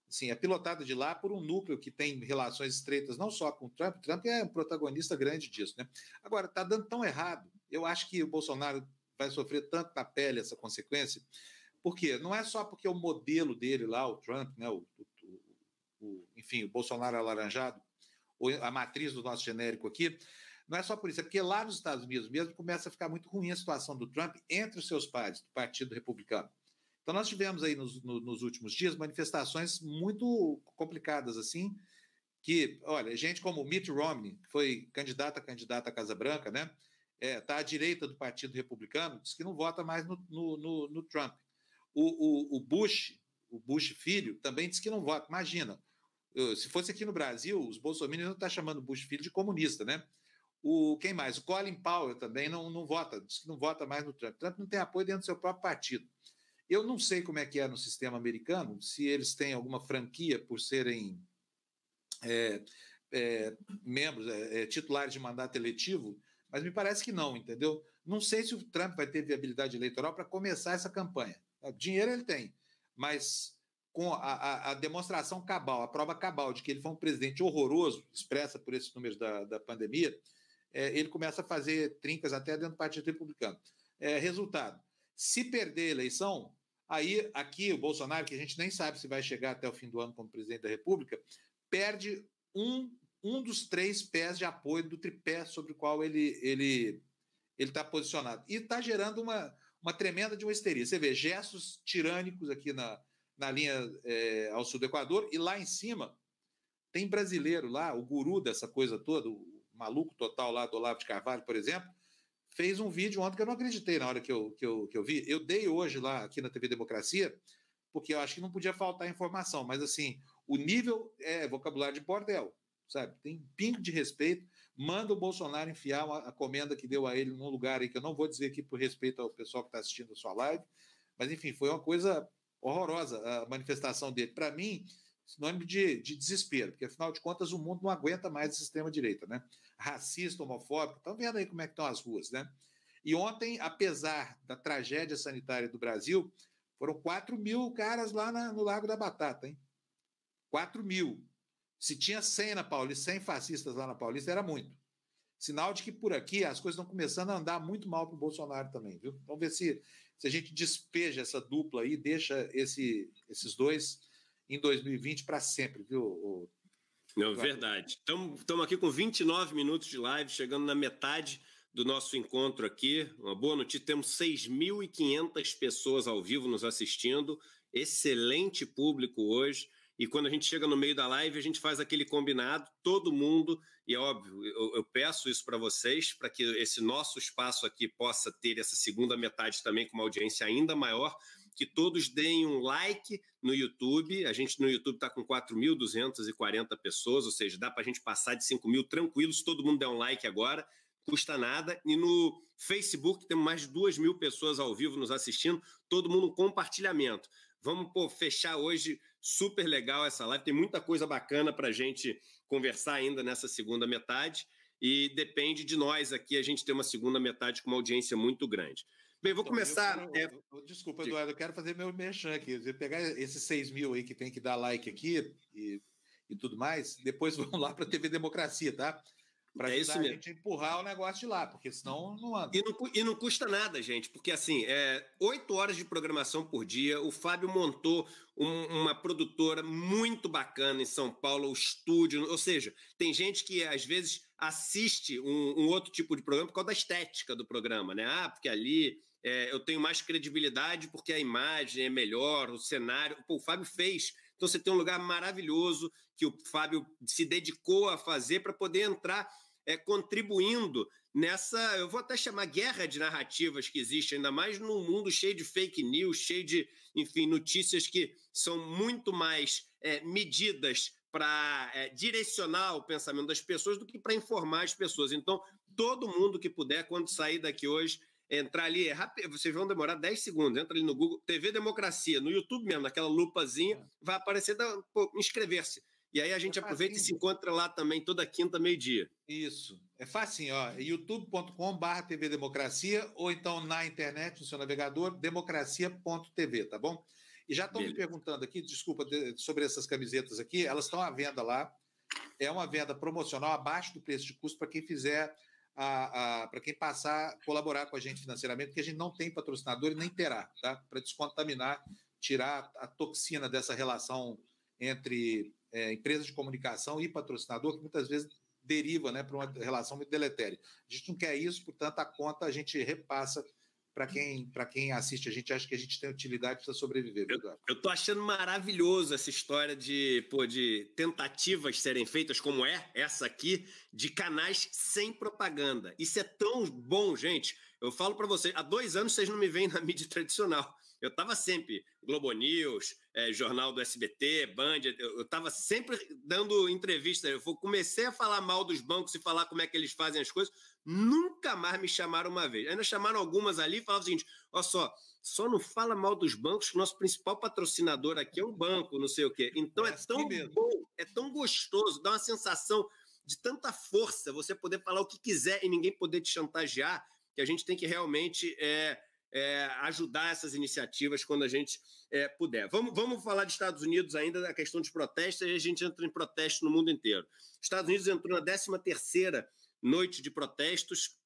Sim, é pilotada de lá por um núcleo que tem relações estreitas não só com o Trump, Trump é um protagonista grande disso, né? Agora, está dando tão errado eu acho que o Bolsonaro vai sofrer tanto na pele essa consequência, porque não é só porque o modelo dele lá, o Trump, né, o, o, o enfim, o Bolsonaro alaranjado, a matriz do nosso genérico aqui, não é só por isso, é porque lá nos Estados Unidos mesmo começa a ficar muito ruim a situação do Trump entre os seus pares, do Partido Republicano. Então, nós tivemos aí nos, nos últimos dias manifestações muito complicadas, assim, que, olha, gente como Mitt Romney, que foi candidato a candidato à Casa Branca, né? está é, tá à direita do Partido Republicano, diz que não vota mais no, no, no, no Trump. O, o, o, Bush, o Bush filho, também diz que não vota. Imagina, se fosse aqui no Brasil, os bolsominions não estão tá chamando Bush filho de comunista, né? O, quem mais? O Colin Powell também não, não vota, diz que não vota mais no Trump. Trump não tem apoio dentro do seu próprio partido. Eu não sei como é que é no sistema americano, se eles têm alguma franquia por serem é, é, membros, é, é titulares de mandato eletivo, mas me parece que não, entendeu? Não sei se o Trump vai ter viabilidade eleitoral para começar essa campanha. Dinheiro ele tem, mas com a, a, a, demonstração cabal, a prova cabal de que ele foi um presidente horroroso, expressa por esses números da, da pandemia, é, ele começa a fazer trincas até dentro do Partido Republicano. É, resultado: se perder a eleição, aí aqui o Bolsonaro, que a gente nem sabe se vai chegar até o fim do ano como presidente da República, perde um um dos três pés de apoio do tripé sobre o qual ele ele ele está posicionado e está gerando uma, uma tremenda de uma histeria. Você vê gestos tirânicos aqui na, na linha é, ao sul do Equador e lá em cima tem brasileiro lá, o guru dessa coisa toda, o maluco total lá do Olavo de Carvalho, por exemplo, fez um vídeo ontem que eu não acreditei na hora que eu, que eu, que eu vi. Eu dei hoje lá aqui na TV Democracia, porque eu acho que não podia faltar informação, mas assim, o nível é vocabulário de bordel sabe? Tem pingo de respeito. Manda o Bolsonaro enfiar uma, a comenda que deu a ele num lugar aí que eu não vou dizer aqui por respeito ao pessoal que está assistindo a sua live, mas enfim, foi uma coisa horrorosa a manifestação dele. Para mim, sinônimo de, de desespero, porque afinal de contas o mundo não aguenta mais esse extrema-direita, né? Racista, homofóbico, estão vendo aí como é que estão as ruas, né? E ontem, apesar da tragédia sanitária do Brasil, foram 4 mil caras lá na, no Lago da Batata, hein? 4 mil. Se tinha 100 na Paulista, 100 fascistas lá na Paulista, era muito. Sinal de que por aqui as coisas estão começando a andar muito mal para o Bolsonaro também, viu? Vamos ver se, se a gente despeja essa dupla aí, deixa esse, esses dois em 2020 para sempre, viu? O... Não, verdade. Estamos aqui com 29 minutos de live, chegando na metade do nosso encontro aqui. Uma boa notícia: temos 6.500 pessoas ao vivo nos assistindo. Excelente público hoje. E quando a gente chega no meio da live, a gente faz aquele combinado, todo mundo, e é óbvio, eu, eu peço isso para vocês, para que esse nosso espaço aqui possa ter essa segunda metade também com uma audiência ainda maior, que todos deem um like no YouTube. A gente no YouTube está com 4.240 pessoas, ou seja, dá para a gente passar de 5 mil tranquilos. Todo mundo der um like agora. custa nada. E no Facebook temos mais de duas mil pessoas ao vivo nos assistindo, todo mundo compartilhamento. Vamos pô, fechar hoje, super legal essa live, tem muita coisa bacana para a gente conversar ainda nessa segunda metade e depende de nós aqui a gente ter uma segunda metade com uma audiência muito grande. Bem, vou então, começar. Eu quero, é... Desculpa, Eduardo, eu quero fazer meu merchan aqui. Você pegar esses 6 mil aí que tem que dar like aqui e, e tudo mais, depois [LAUGHS] vão lá para a TV Democracia, tá? Para é a gente empurrar o negócio de lá, porque senão não anda. E não, e não custa nada, gente, porque assim, é oito horas de programação por dia. O Fábio montou um, uma produtora muito bacana em São Paulo, o estúdio. Ou seja, tem gente que às vezes assiste um, um outro tipo de programa por causa da estética do programa, né? Ah, porque ali é, eu tenho mais credibilidade porque a imagem é melhor, o cenário. Pô, o Fábio fez. Então você tem um lugar maravilhoso que o Fábio se dedicou a fazer para poder entrar é, contribuindo nessa, eu vou até chamar guerra de narrativas que existe, ainda mais num mundo cheio de fake news, cheio de, enfim, notícias que são muito mais é, medidas para é, direcionar o pensamento das pessoas do que para informar as pessoas. Então, todo mundo que puder, quando sair daqui hoje, entrar ali, é rápido, vocês vão demorar 10 segundos, entra ali no Google, TV Democracia, no YouTube mesmo, naquela lupazinha, é. vai aparecer, inscrever-se. E aí a gente é aproveita facinho. e se encontra lá também toda quinta, meio-dia. Isso. É facinho, ó. youtube.com.br TV Democracia ou então na internet, no seu navegador, democracia.tv, tá bom? E já estão me perguntando aqui, desculpa, sobre essas camisetas aqui, elas estão à venda lá. É uma venda promocional abaixo do preço de custo para quem fizer para quem passar colaborar com a gente financeiramente, porque a gente não tem patrocinador e nem terá, tá? Para descontaminar, tirar a toxina dessa relação entre é, empresas de comunicação e patrocinador, que muitas vezes deriva né, para uma relação muito deletéria. A gente não quer isso, portanto, a conta a gente repassa para quem, quem assiste. A gente acha que a gente tem utilidade para sobreviver. Eu, estou achando maravilhoso essa história de, pô, de tentativas serem feitas, como é essa aqui, de canais sem propaganda. Isso é tão bom, gente. Eu falo para vocês, há dois anos vocês não me veem na mídia tradicional. Eu estava sempre Globo News, é, jornal do SBT, Band, eu estava sempre dando entrevista. Eu comecei a falar mal dos bancos e falar como é que eles fazem as coisas. Nunca mais me chamaram uma vez. Ainda chamaram algumas ali e falavam o seguinte: olha só, só não fala mal dos bancos, que nosso principal patrocinador aqui é um banco, não sei o quê. Então é, é tão bom, é tão gostoso, dá uma sensação de tanta força você poder falar o que quiser e ninguém poder te chantagear, que a gente tem que realmente é, é, ajudar essas iniciativas quando a gente é, puder. Vamos, vamos falar de Estados Unidos ainda, da questão dos protestos, e a gente entra em protestos no mundo inteiro. Estados Unidos entrou na 13ª noite de protestos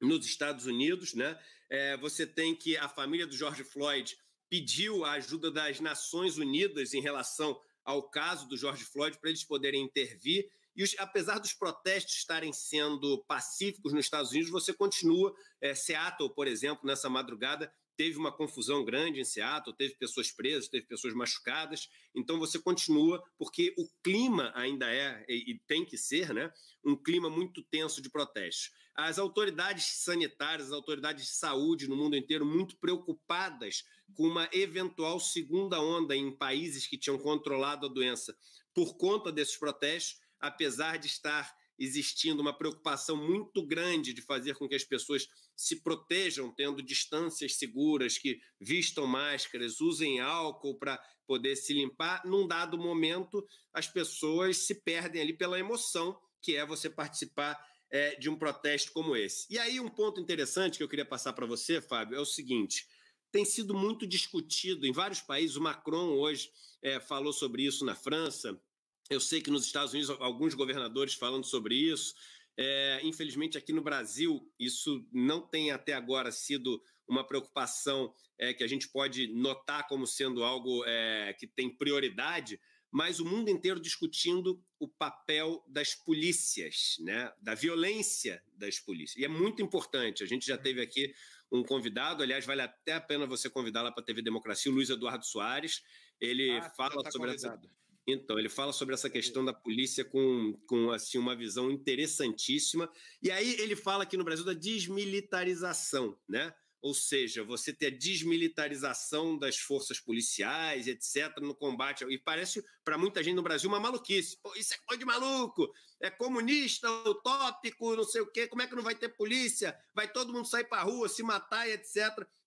nos Estados Unidos. Né? É, você tem que a família do George Floyd pediu a ajuda das Nações Unidas em relação ao caso do George Floyd para eles poderem intervir. E os, apesar dos protestos estarem sendo pacíficos nos Estados Unidos, você continua. É, Seattle, por exemplo, nessa madrugada, teve uma confusão grande em Seattle, teve pessoas presas, teve pessoas machucadas. Então você continua, porque o clima ainda é, e, e tem que ser, né, um clima muito tenso de protestos. As autoridades sanitárias, as autoridades de saúde no mundo inteiro, muito preocupadas com uma eventual segunda onda em países que tinham controlado a doença por conta desses protestos apesar de estar existindo uma preocupação muito grande de fazer com que as pessoas se protejam, tendo distâncias seguras, que vistam máscaras, usem álcool para poder se limpar, num dado momento as pessoas se perdem ali pela emoção, que é você participar é, de um protesto como esse. E aí, um ponto interessante que eu queria passar para você, Fábio, é o seguinte: tem sido muito discutido em vários países. O Macron hoje é, falou sobre isso na França, eu sei que nos Estados Unidos alguns governadores falando sobre isso. É, infelizmente, aqui no Brasil, isso não tem até agora sido uma preocupação é, que a gente pode notar como sendo algo é, que tem prioridade, mas o mundo inteiro discutindo o papel das polícias, né, da violência das polícias. E é muito importante. A gente já teve aqui um convidado, aliás, vale até a pena você convidar lá para a TV Democracia, o Luiz Eduardo Soares. Ele ah, fala tá sobre convidado. essa então, ele fala sobre essa questão da polícia com, com assim, uma visão interessantíssima. E aí ele fala aqui no Brasil da desmilitarização, né? ou seja, você ter a desmilitarização das forças policiais, etc., no combate. E parece, para muita gente no Brasil, uma maluquice. Pô, isso é coisa de maluco, é comunista, utópico, não sei o quê. Como é que não vai ter polícia? Vai todo mundo sair para a rua, se matar, etc.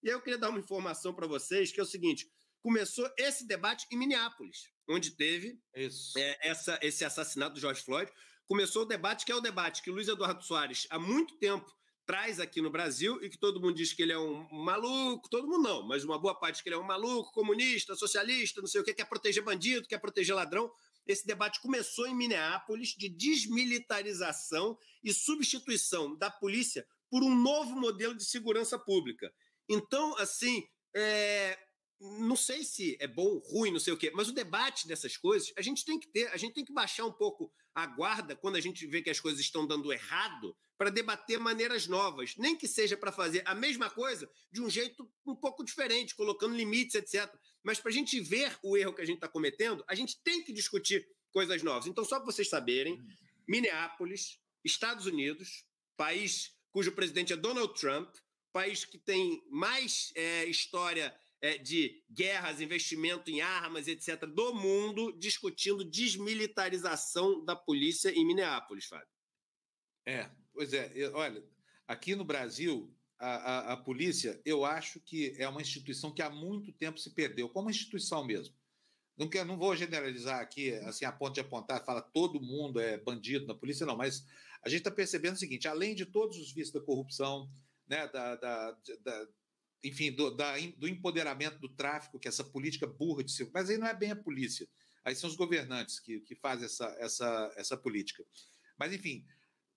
E aí eu queria dar uma informação para vocês, que é o seguinte: começou esse debate em Minneapolis, onde teve é, essa, esse assassinato do George Floyd. Começou o debate, que é o debate que Luiz Eduardo Soares, há muito tempo, traz aqui no Brasil e que todo mundo diz que ele é um maluco, todo mundo não, mas uma boa parte que ele é um maluco, comunista, socialista, não sei o que, quer proteger bandido, quer proteger ladrão. Esse debate começou em Minneapolis de desmilitarização e substituição da polícia por um novo modelo de segurança pública. Então, assim, é, não sei se é bom, ruim, não sei o quê, mas o debate dessas coisas a gente tem que ter, a gente tem que baixar um pouco a guarda quando a gente vê que as coisas estão dando errado para debater maneiras novas, nem que seja para fazer a mesma coisa de um jeito um pouco diferente, colocando limites, etc. Mas para a gente ver o erro que a gente está cometendo, a gente tem que discutir coisas novas. Então, só para vocês saberem, Minneapolis, Estados Unidos, país cujo presidente é Donald Trump, país que tem mais é, história é, de guerras, investimento em armas, etc., do mundo, discutindo desmilitarização da polícia em Minneapolis, Fábio. É, pois é. Eu, olha, aqui no Brasil, a, a, a, polícia, eu acho que é uma instituição que há muito tempo se perdeu, como instituição mesmo. Não, quero, não vou generalizar aqui, assim, a ponto de apontar, fala todo mundo é bandido na polícia, não, mas a gente está percebendo o seguinte: além de todos os vícios da corrupção, né, da, da, da enfim, do, da, do empoderamento do tráfico, que é essa política burra de ser. Mas aí não é bem a polícia, aí são os governantes que, que fazem essa, essa, essa política. Mas, enfim,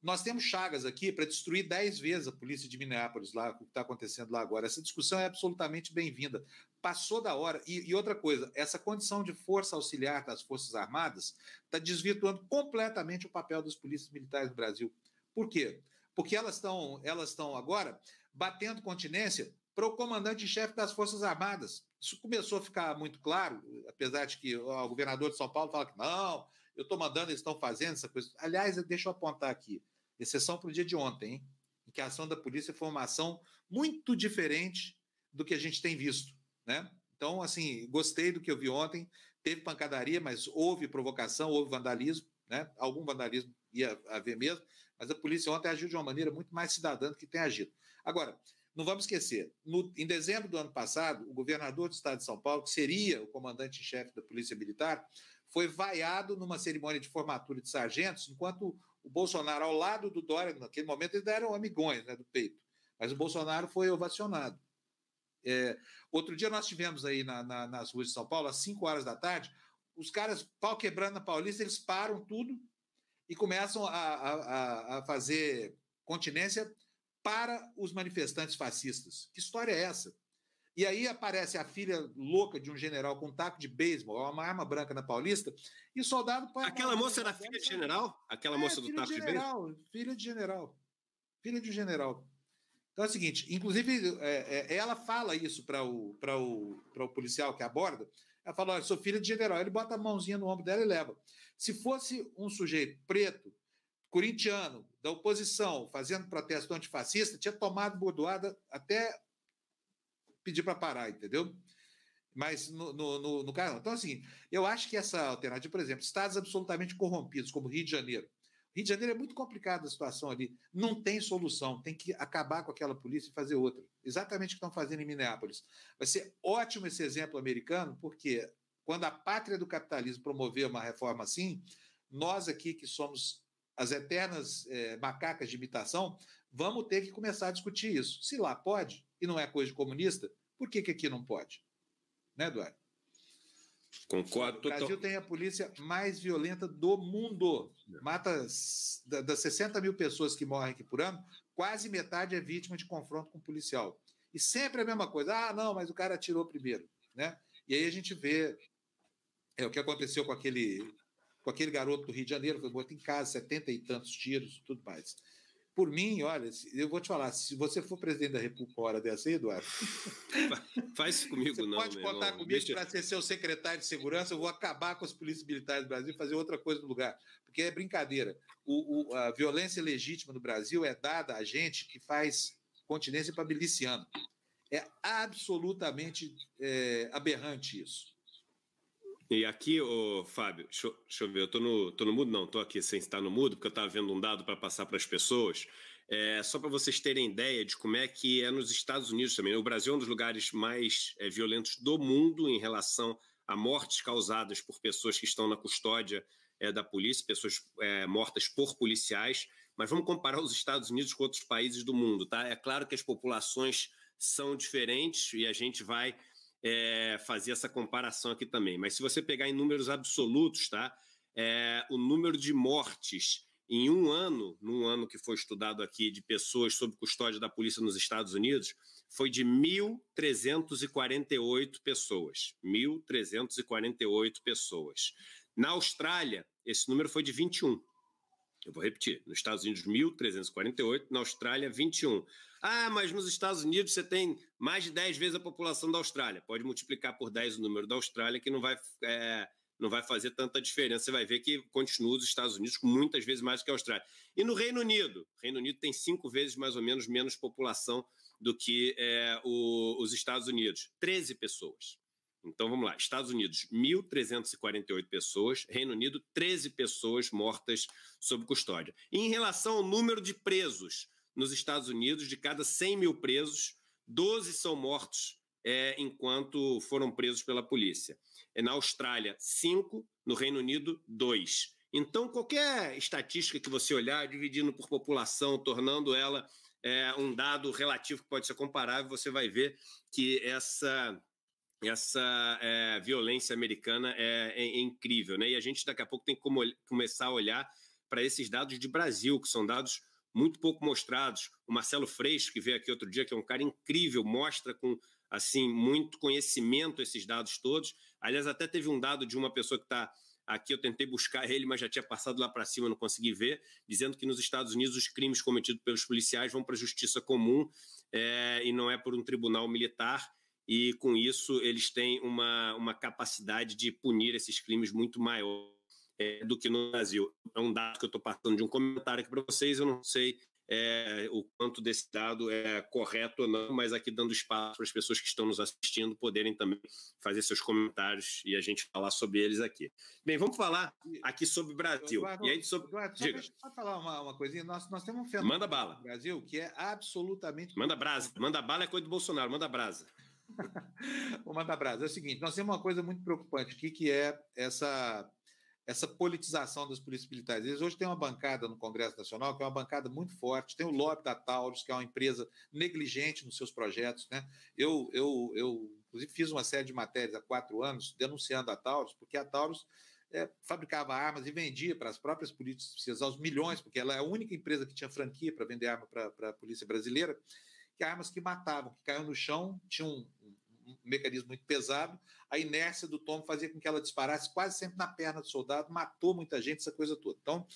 nós temos chagas aqui para destruir dez vezes a polícia de Minneapolis, lá, o que está acontecendo lá agora. Essa discussão é absolutamente bem-vinda. Passou da hora. E, e, outra coisa, essa condição de força auxiliar das Forças Armadas está desvirtuando completamente o papel das polícias militares no Brasil. Por quê? Porque elas estão elas agora batendo continência para o comandante-chefe das Forças Armadas. Isso começou a ficar muito claro, apesar de que o governador de São Paulo fala que não, eu estou mandando, eles estão fazendo essa coisa. Aliás, deixa eu apontar aqui, exceção para o dia de ontem, hein, em que a ação da polícia foi uma ação muito diferente do que a gente tem visto. Né? Então, assim, gostei do que eu vi ontem. Teve pancadaria, mas houve provocação, houve vandalismo, né? algum vandalismo ia haver mesmo, mas a polícia ontem agiu de uma maneira muito mais cidadã do que tem agido. Agora, não vamos esquecer, no, em dezembro do ano passado, o governador do estado de São Paulo, que seria o comandante-chefe da Polícia Militar, foi vaiado numa cerimônia de formatura de sargentos, enquanto o Bolsonaro, ao lado do Dória, naquele momento eles eram amigões né, do peito, mas o Bolsonaro foi ovacionado. É, outro dia nós tivemos aí na, na, nas ruas de São Paulo, às 5 horas da tarde, os caras, pau quebrando na Paulista, eles param tudo e começam a, a, a fazer continência para os manifestantes fascistas. Que história é essa? E aí aparece a filha louca de um general com um taco de beisebol, uma arma branca na Paulista, e o soldado... Aquela moça era filha de general? Aquela é, moça do taco de, general, de beisebol? Filha de general. Filha de general. Então é o seguinte, inclusive é, é, ela fala isso para o, o, o policial que aborda, ela fala, olha, sou filha de general, ele bota a mãozinha no ombro dela e leva. Se fosse um sujeito preto, corintiano, da oposição, fazendo protesto antifascista, tinha tomado bordoada até pedir para parar, entendeu? Mas no, no, no, no caso, então assim, eu acho que essa alternativa, por exemplo, estados absolutamente corrompidos, como Rio de Janeiro. Rio de Janeiro é muito complicada a situação ali, não tem solução, tem que acabar com aquela polícia e fazer outra. Exatamente o que estão fazendo em Minneapolis. Vai ser ótimo esse exemplo americano, porque quando a pátria do capitalismo promover uma reforma assim, nós aqui que somos as eternas é, macacas de imitação, vamos ter que começar a discutir isso. Se lá pode, e não é coisa de comunista, por que, que aqui não pode? Né, Eduardo? Concordo. O Brasil tem a polícia mais violenta do mundo. Mata das 60 mil pessoas que morrem aqui por ano, quase metade é vítima de confronto com o policial. E sempre a mesma coisa. Ah, não, mas o cara atirou primeiro. Né? E aí a gente vê é, o que aconteceu com aquele com aquele garoto do Rio de Janeiro, foi morto em casa, setenta e tantos tiros, tudo mais. Por mim, olha, eu vou te falar, se você for presidente da República uma hora dessa aí, Eduardo. [LAUGHS] Faz comigo, você não. Pode contar irmão. comigo Deixa... para ser seu secretário de segurança, eu vou acabar com as polícias militares do Brasil e fazer outra coisa no lugar. Porque é brincadeira. O, o, a violência legítima no Brasil é dada a gente que faz continência para miliciano. É absolutamente é, aberrante isso. E aqui, ô, Fábio, deixa, deixa, eu ver, eu tô no, tô no mudo? Não, tô aqui sem estar no mudo, porque eu estava vendo um dado para passar para as pessoas. É, só para vocês terem ideia de como é que é nos Estados Unidos também. O Brasil é um dos lugares mais é, violentos do mundo em relação a mortes causadas por pessoas que estão na custódia é, da polícia, pessoas é, mortas por policiais. Mas vamos comparar os Estados Unidos com outros países do mundo, tá? É claro que as populações são diferentes e a gente vai é, fazer essa comparação aqui também. Mas se você pegar em números absolutos, tá? É, o número de mortes em um ano, num ano que foi estudado aqui de pessoas sob custódia da polícia nos Estados Unidos, foi de 1.348 pessoas. 1.348 pessoas. Na Austrália, esse número foi de 21. Eu vou repetir. Nos Estados Unidos, 1.348. Na Austrália, 21. Ah, mas nos Estados Unidos você tem mais de 10 vezes a população da Austrália. Pode multiplicar por 10 o número da Austrália, que não vai, é, não vai fazer tanta diferença. Você vai ver que continua os Estados Unidos com muitas vezes mais que a Austrália. E no Reino Unido? O Reino Unido tem cinco vezes mais ou menos menos população do que é, o, os Estados Unidos. 13 pessoas. Então vamos lá: Estados Unidos, 1.348 pessoas, Reino Unido, 13 pessoas mortas sob custódia. E em relação ao número de presos, nos Estados Unidos, de cada 100 mil presos, 12 são mortos é, enquanto foram presos pela polícia. É, na Austrália, 5, no Reino Unido, 2. Então, qualquer estatística que você olhar, dividindo por população, tornando ela é, um dado relativo que pode ser comparável, você vai ver que essa essa é, violência americana é, é, é, incrível, né? E a gente daqui a pouco tem que começar a olhar para esses dados de Brasil, que são dados muito pouco mostrados. O Marcelo Freixo, que veio aqui outro dia, que é um cara incrível, mostra com assim muito conhecimento esses dados todos. Aliás, até teve um dado de uma pessoa que está aqui, eu tentei buscar ele, mas já tinha passado lá para cima, não consegui ver, dizendo que nos Estados Unidos os crimes cometidos pelos policiais vão para a justiça comum é, e não é por um tribunal militar. E com isso eles têm uma, uma capacidade de punir esses crimes muito maior é, do que no Brasil. É um dado que eu estou passando de um comentário aqui para vocês, eu não sei é, o quanto desse dado é correto ou não, mas aqui dando espaço para as pessoas que estão nos assistindo poderem também fazer seus comentários e a gente falar sobre eles aqui. Bem, vamos falar aqui sobre o Brasil. Eduardo, e aí sobre... Eduardo, só Diga. Só falar uma, uma coisinha. Nós, nós temos um fenômeno manda bala. no Brasil que é absolutamente. Manda brasa. Manda bala é coisa do Bolsonaro. Manda brasa. Vou mandar brasa. É o seguinte: nós temos uma coisa muito preocupante aqui que é essa essa politização das polícias militares. Eles hoje têm uma bancada no Congresso Nacional, que é uma bancada muito forte, tem o lobby da Taurus, que é uma empresa negligente nos seus projetos. Né? Eu, eu, eu, inclusive, fiz uma série de matérias há quatro anos denunciando a Taurus, porque a Taurus é, fabricava armas e vendia para as próprias polícias aos milhões, porque ela é a única empresa que tinha franquia para vender arma para a polícia brasileira, que armas que matavam, que caíam no chão, tinham um, um mecanismo muito pesado, a inércia do tomo fazia com que ela disparasse quase sempre na perna do soldado, matou muita gente, essa coisa toda. Então,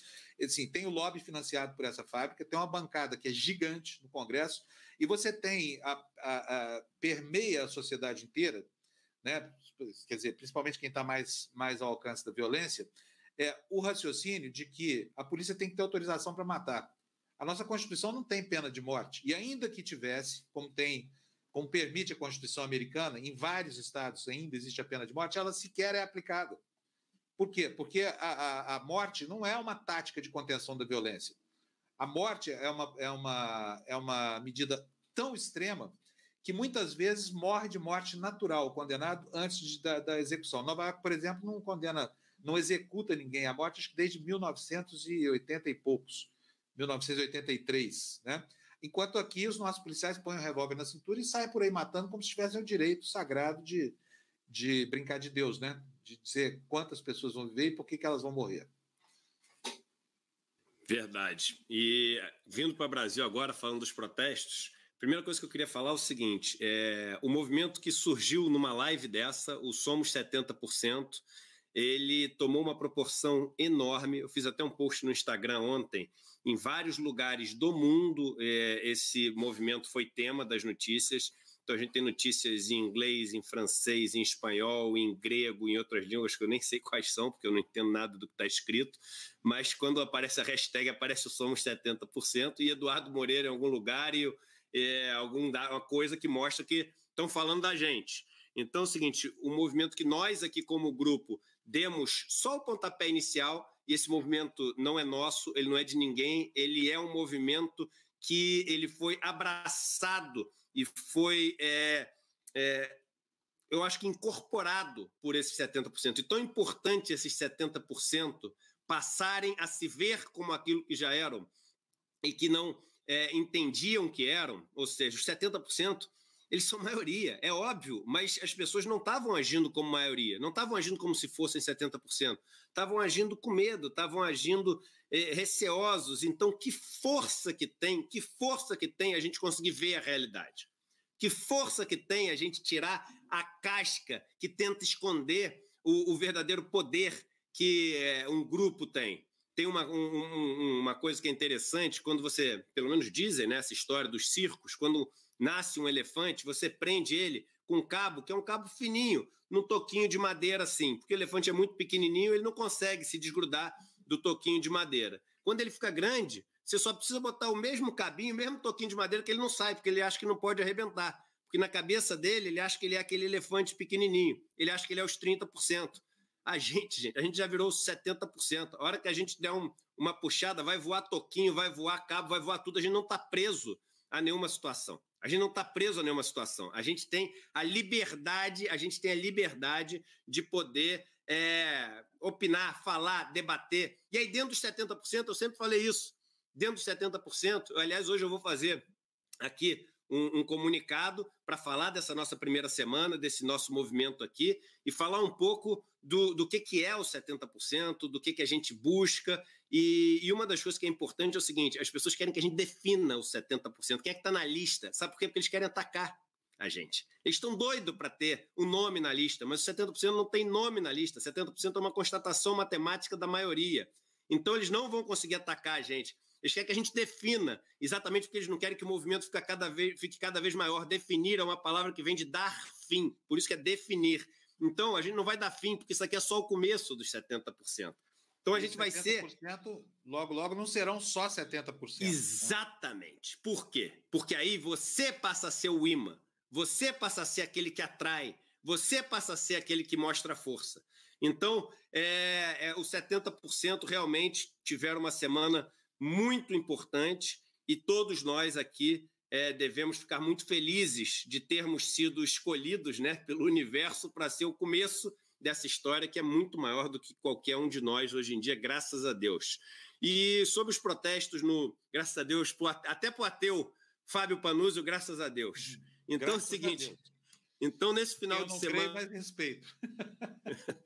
assim, tem o lobby financiado por essa fábrica, tem uma bancada que é gigante no Congresso, e você tem a, a, a permeia a sociedade inteira, né? quer dizer, principalmente quem está mais, mais ao alcance da violência, é o raciocínio de que a polícia tem que ter autorização para matar. A nossa Constituição não tem pena de morte, e ainda que tivesse, como tem como permite a Constituição americana, em vários estados ainda existe a pena de morte, ela sequer é aplicada. Por quê? Porque a, a, a morte não é uma tática de contenção da violência. A morte é uma, é uma, é uma medida tão extrema que muitas vezes morre de morte natural o condenado antes de, da, da, execução. Nova York, por exemplo, não condena, não executa ninguém à morte, acho que desde 1980 e poucos, 1983, né? Enquanto aqui os nossos policiais põem o revólver na cintura e saem por aí matando como se tivessem o direito sagrado de, de brincar de Deus, né? De dizer quantas pessoas vão viver e por que, que elas vão morrer. Verdade. E vindo para o Brasil agora, falando dos protestos, primeira coisa que eu queria falar é o seguinte: é, o movimento que surgiu numa live dessa, o Somos 70%, ele tomou uma proporção enorme. Eu fiz até um post no Instagram ontem em vários lugares do mundo, é, esse movimento foi tema das notícias. Então a gente tem notícias em inglês, em francês, em espanhol, em grego, em outras línguas que eu nem sei quais são, porque eu não entendo nada do que está escrito. Mas quando aparece a hashtag, aparece o Somos 70%, e Eduardo Moreira em algum lugar, e é, alguma coisa que mostra que estão falando da gente. Então é o seguinte: o movimento que nós aqui, como grupo, demos só o pontapé inicial, e esse movimento não é nosso, ele não é de ninguém, ele é um movimento que ele foi abraçado e foi, é, é, eu acho que incorporado por esses 70%. E tão importante esses 70% passarem a se ver como aquilo que já eram e que não é, entendiam que eram, ou seja, os 70%, eles são maioria, é óbvio, mas as pessoas não estavam agindo como maioria, não estavam agindo como se fossem 70%, estavam agindo com medo, estavam agindo é, receosos. Então, que força que tem, que força que tem a gente conseguir ver a realidade. Que força que tem a gente tirar a casca que tenta esconder o, o verdadeiro poder que é, um grupo tem. Tem uma, um, uma coisa que é interessante, quando você, pelo menos dizem, né, essa história dos circos, quando nasce um elefante, você prende ele com um cabo, que é um cabo fininho, num toquinho de madeira assim, porque o elefante é muito pequenininho, ele não consegue se desgrudar do toquinho de madeira. Quando ele fica grande, você só precisa botar o mesmo cabinho, o mesmo toquinho de madeira que ele não sai, porque ele acha que não pode arrebentar. Porque na cabeça dele, ele acha que ele é aquele elefante pequenininho. Ele acha que ele é os 30%. A gente, gente, a gente já virou os 70%. A hora que a gente der um, uma puxada, vai voar toquinho, vai voar cabo, vai voar tudo. A gente não está preso a nenhuma situação. A gente não está preso a nenhuma situação. A gente tem a liberdade, a gente tem a liberdade de poder é, opinar, falar, debater. E aí, dentro dos 70%, eu sempre falei isso. Dentro dos 70%, aliás, hoje eu vou fazer aqui um, um comunicado para falar dessa nossa primeira semana, desse nosso movimento aqui, e falar um pouco do, do que, que é o 70%, do que, que a gente busca. E, e, uma das coisas que é importante é o seguinte: as pessoas querem que a gente defina os 70%. Quem é que está na lista? Sabe por quê? Porque eles querem atacar a gente. Eles estão doidos para ter um nome na lista, mas 70% não tem nome na lista. 70% é uma constatação matemática da maioria. Então eles não vão conseguir atacar a gente. Eles querem que a gente defina, exatamente porque eles não querem que o movimento fique cada vez, fique cada vez maior. Definir é uma palavra que vem de dar fim, por isso que é definir. Então a gente não vai dar fim, porque isso aqui é só o começo dos 70%. Então a gente vai ser. Logo, logo não serão só 70%. Né? Exatamente. Né? Por quê? Porque aí você passa a ser o imã, você passa a ser aquele que atrai, você passa a ser aquele que mostra força. Então, é, é, os 70% realmente tiveram uma semana muito importante e todos nós aqui é, devemos ficar muito felizes de termos sido escolhidos né, pelo universo para ser o começo dessa história que é muito maior do que qualquer um de nós hoje em dia, graças a Deus. E sobre os protestos, no, graças a Deus, até para o ateu Fábio Panuzio, graças a Deus. Então graças é o seguinte, então nesse final Eu de semana... mais respeito. [LAUGHS]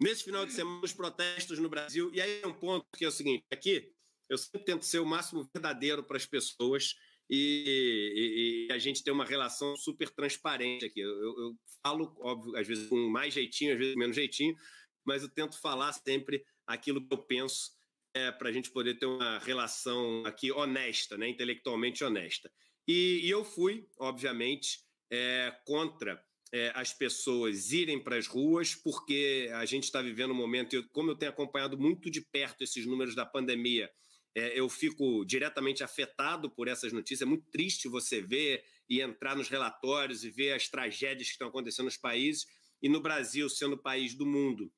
nesse final de semana, os protestos no Brasil, e aí é um ponto que é o seguinte, aqui eu sempre tento ser o máximo verdadeiro para as pessoas e, e, e, a gente tem uma relação super transparente aqui. Eu, eu, falo, óbvio, às vezes com mais jeitinho, às vezes com menos jeitinho, mas eu tento falar sempre aquilo que eu penso é, para a gente poder ter uma relação aqui honesta, né, intelectualmente honesta. E, e eu fui, obviamente, é, contra é, as pessoas irem para as ruas, porque a gente está vivendo um momento, eu, como eu tenho acompanhado muito de perto esses números da pandemia, é, eu fico diretamente afetado por essas notícias. É muito triste você ver e entrar nos relatórios e ver as tragédias que estão acontecendo nos países. E no Brasil, sendo o país do mundo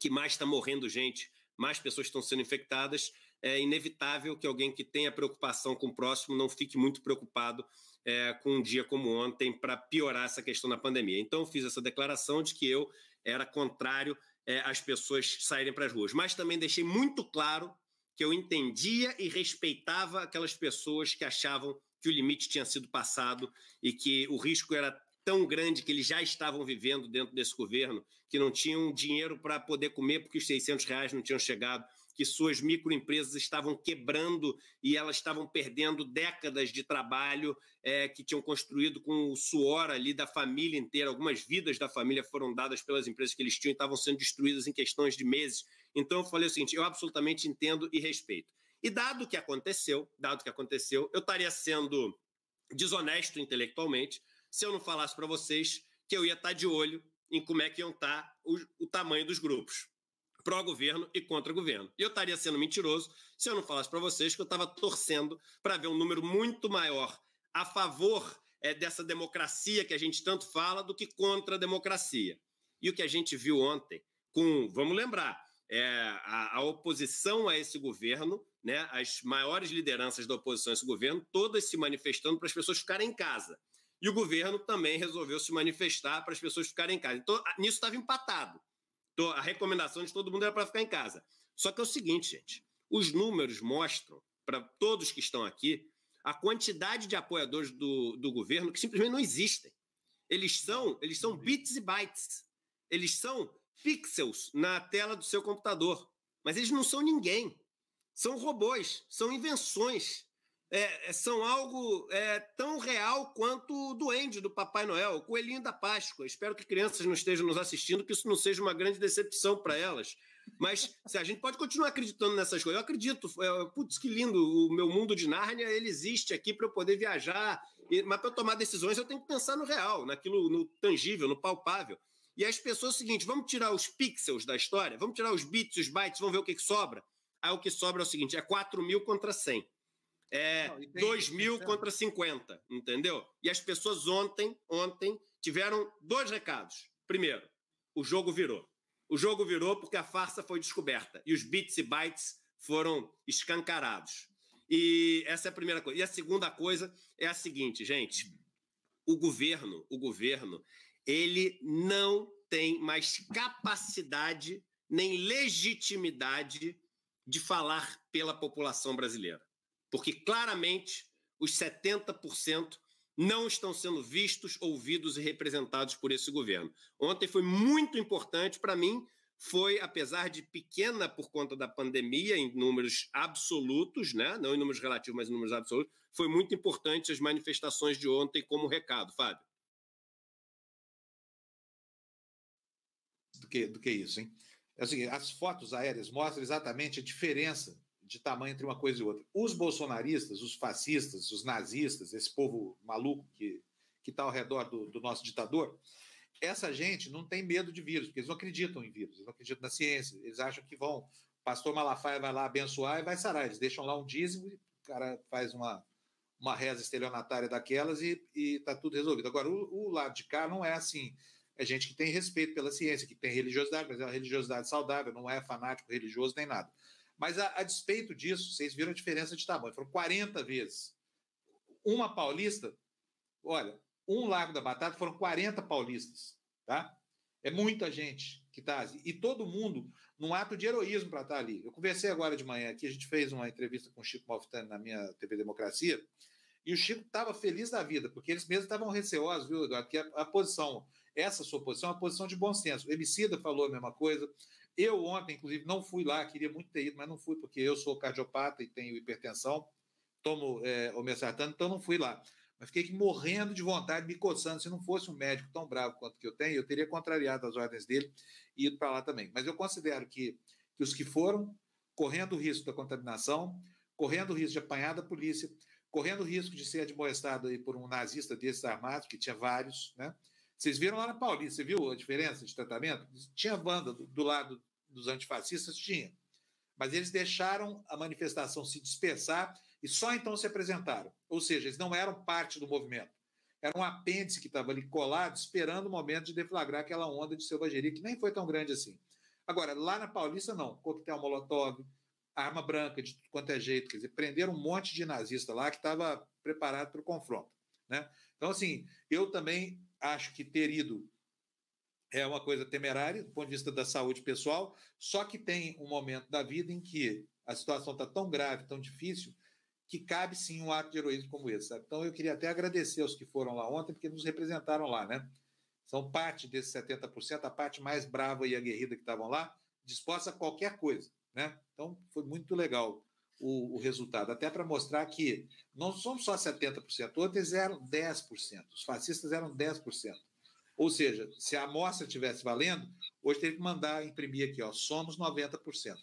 que mais está morrendo gente, mais pessoas estão sendo infectadas, é inevitável que alguém que tenha preocupação com o próximo não fique muito preocupado é, com um dia como ontem para piorar essa questão da pandemia. Então, fiz essa declaração de que eu era contrário é, às pessoas saírem para as ruas. Mas também deixei muito claro que eu entendia e respeitava aquelas pessoas que achavam que o limite tinha sido passado e que o risco era tão grande que eles já estavam vivendo dentro desse governo, que não tinham dinheiro para poder comer porque os 600 reais não tinham chegado, que suas microempresas estavam quebrando e elas estavam perdendo décadas de trabalho é, que tinham construído com o suor ali da família inteira. Algumas vidas da família foram dadas pelas empresas que eles tinham e estavam sendo destruídas em questões de meses. Então eu falei o seguinte: eu absolutamente entendo e respeito. E dado o que aconteceu, dado o que aconteceu, eu estaria sendo desonesto intelectualmente se eu não falasse para vocês que eu ia estar de olho em como é que iam estar o, o tamanho dos grupos pró-governo e contra-governo. E eu estaria sendo mentiroso se eu não falasse para vocês que eu estava torcendo para ver um número muito maior a favor é, dessa democracia que a gente tanto fala do que contra a democracia. E o que a gente viu ontem, com, vamos lembrar, é, a, a, oposição a esse governo, né, as maiores lideranças da oposição a esse governo, todas se manifestando para as pessoas ficarem em casa. E o governo também resolveu se manifestar para as pessoas ficarem em casa. Então, nisso estava empatado. Então, a recomendação de todo mundo era para ficar em casa. Só que é o seguinte, gente: os números mostram, para todos que estão aqui, a quantidade de apoiadores do, do governo que simplesmente não existem. Eles são, eles são bits e bytes. Eles são pixels na tela do seu computador. Mas eles não são ninguém. São robôs, são invenções. É, é, são algo é, tão real quanto o duende do Papai Noel, o coelhinho da Páscoa. Espero que crianças não estejam nos assistindo, que isso não seja uma grande decepção para elas. Mas se a gente pode continuar acreditando nessas coisas, eu acredito. É, putz, que lindo, o meu mundo de Nárnia ele existe aqui para eu poder viajar. Mas para tomar decisões eu tenho que pensar no real, naquilo no tangível, no palpável. E as pessoas, é o seguinte: vamos tirar os pixels da história, vamos tirar os bits, os bytes, vamos ver o que, que sobra. Aí o que sobra é o seguinte: é 4 mil contra 100. É Não, 2 mil contra 50, entendeu? E as pessoas ontem, ontem tiveram dois recados. Primeiro, o jogo virou. O jogo virou porque a farsa foi descoberta e os bits e bytes foram escancarados. E essa é a primeira coisa. E a segunda coisa é a seguinte, gente: o governo, o governo, ele não tem mais capacidade nem legitimidade de falar pela população brasileira. Porque claramente os 70% não estão sendo vistos, ouvidos e representados por esse governo. Ontem foi muito importante para mim, foi apesar de pequena por conta da pandemia em números absolutos, né? Não em números relativos, mas em números absolutos, foi muito importante as manifestações de ontem como recado, Fábio. Que, do que isso, hein? É seguinte, as fotos aéreas mostram exatamente a diferença de tamanho entre uma coisa e outra. Os bolsonaristas, os fascistas, os nazistas, esse povo maluco que está ao redor do, do, nosso ditador, essa gente não tem medo de vírus, porque eles não acreditam em vírus, eles não acreditam na ciência, eles acham que vão. Pastor Malafaia vai lá abençoar e vai sarar. Eles deixam lá um dízimo e o cara faz uma, uma reza estelionatária daquelas e está tudo resolvido. Agora, o, o lado de cá não é assim é gente que tem respeito pela ciência, que tem religiosidade, mas é uma religiosidade saudável, não é fanático religioso nem nada. Mas a, a, despeito disso, vocês viram a diferença de tamanho. Foram 40 vezes. Uma paulista, olha, um Lago da Batata foram 40 paulistas, tá? É muita gente que está. E todo mundo num ato de heroísmo para estar tá ali. Eu conversei agora de manhã aqui, a gente fez uma entrevista com o Chico Malfitani na minha TV Democracia, e o Chico estava feliz da vida, porque eles mesmos estavam receosos, viu, Eduardo? Que a, a, posição, essa sua posição, é uma posição de bom senso. O Emicida falou a mesma coisa, eu ontem, inclusive, não fui lá, queria muito ter ido, mas não fui, porque eu sou cardiopata e tenho hipertensão, tomo é, omesartano, então não fui lá. Mas fiquei morrendo de vontade, me coçando. Se não fosse um médico tão bravo quanto que eu tenho, eu teria contrariado as ordens dele e ido para lá também. Mas eu considero que, que os que foram, correndo o risco da contaminação, correndo o risco de apanhar da polícia, correndo o risco de ser admoestado aí por um nazista desses armados, que tinha vários, né? Vocês viram lá na Paulista, você viu a diferença de tratamento? Tinha banda do, do lado dos antifascistas? Tinha. Mas eles deixaram a manifestação se dispersar e só então se apresentaram. Ou seja, eles não eram parte do movimento. Era um apêndice que estava ali colado, esperando o momento de deflagrar aquela onda de selvageria, que nem foi tão grande assim. Agora, lá na Paulista, não. Coquetel Molotov, arma branca de quanto é jeito. Quer dizer, prenderam um monte de nazista lá que estava preparado para o confronto. Né? Então, assim, eu também acho que ter ido é uma coisa temerária do ponto de vista da saúde pessoal, só que tem um momento da vida em que a situação está tão grave, tão difícil, que cabe sim um ato de heroísmo como esse. Sabe? Então eu queria até agradecer aos que foram lá ontem, porque nos representaram lá, né? São parte desses 70%, a parte mais brava e aguerrida que estavam lá, disposta a qualquer coisa, né? Então foi muito legal o, o resultado, até para mostrar que não somos só 70%, outros eram 10%, os fascistas eram 10%. Ou seja, se a amostra tivesse valendo, hoje teria que mandar imprimir aqui, ó, somos 90%.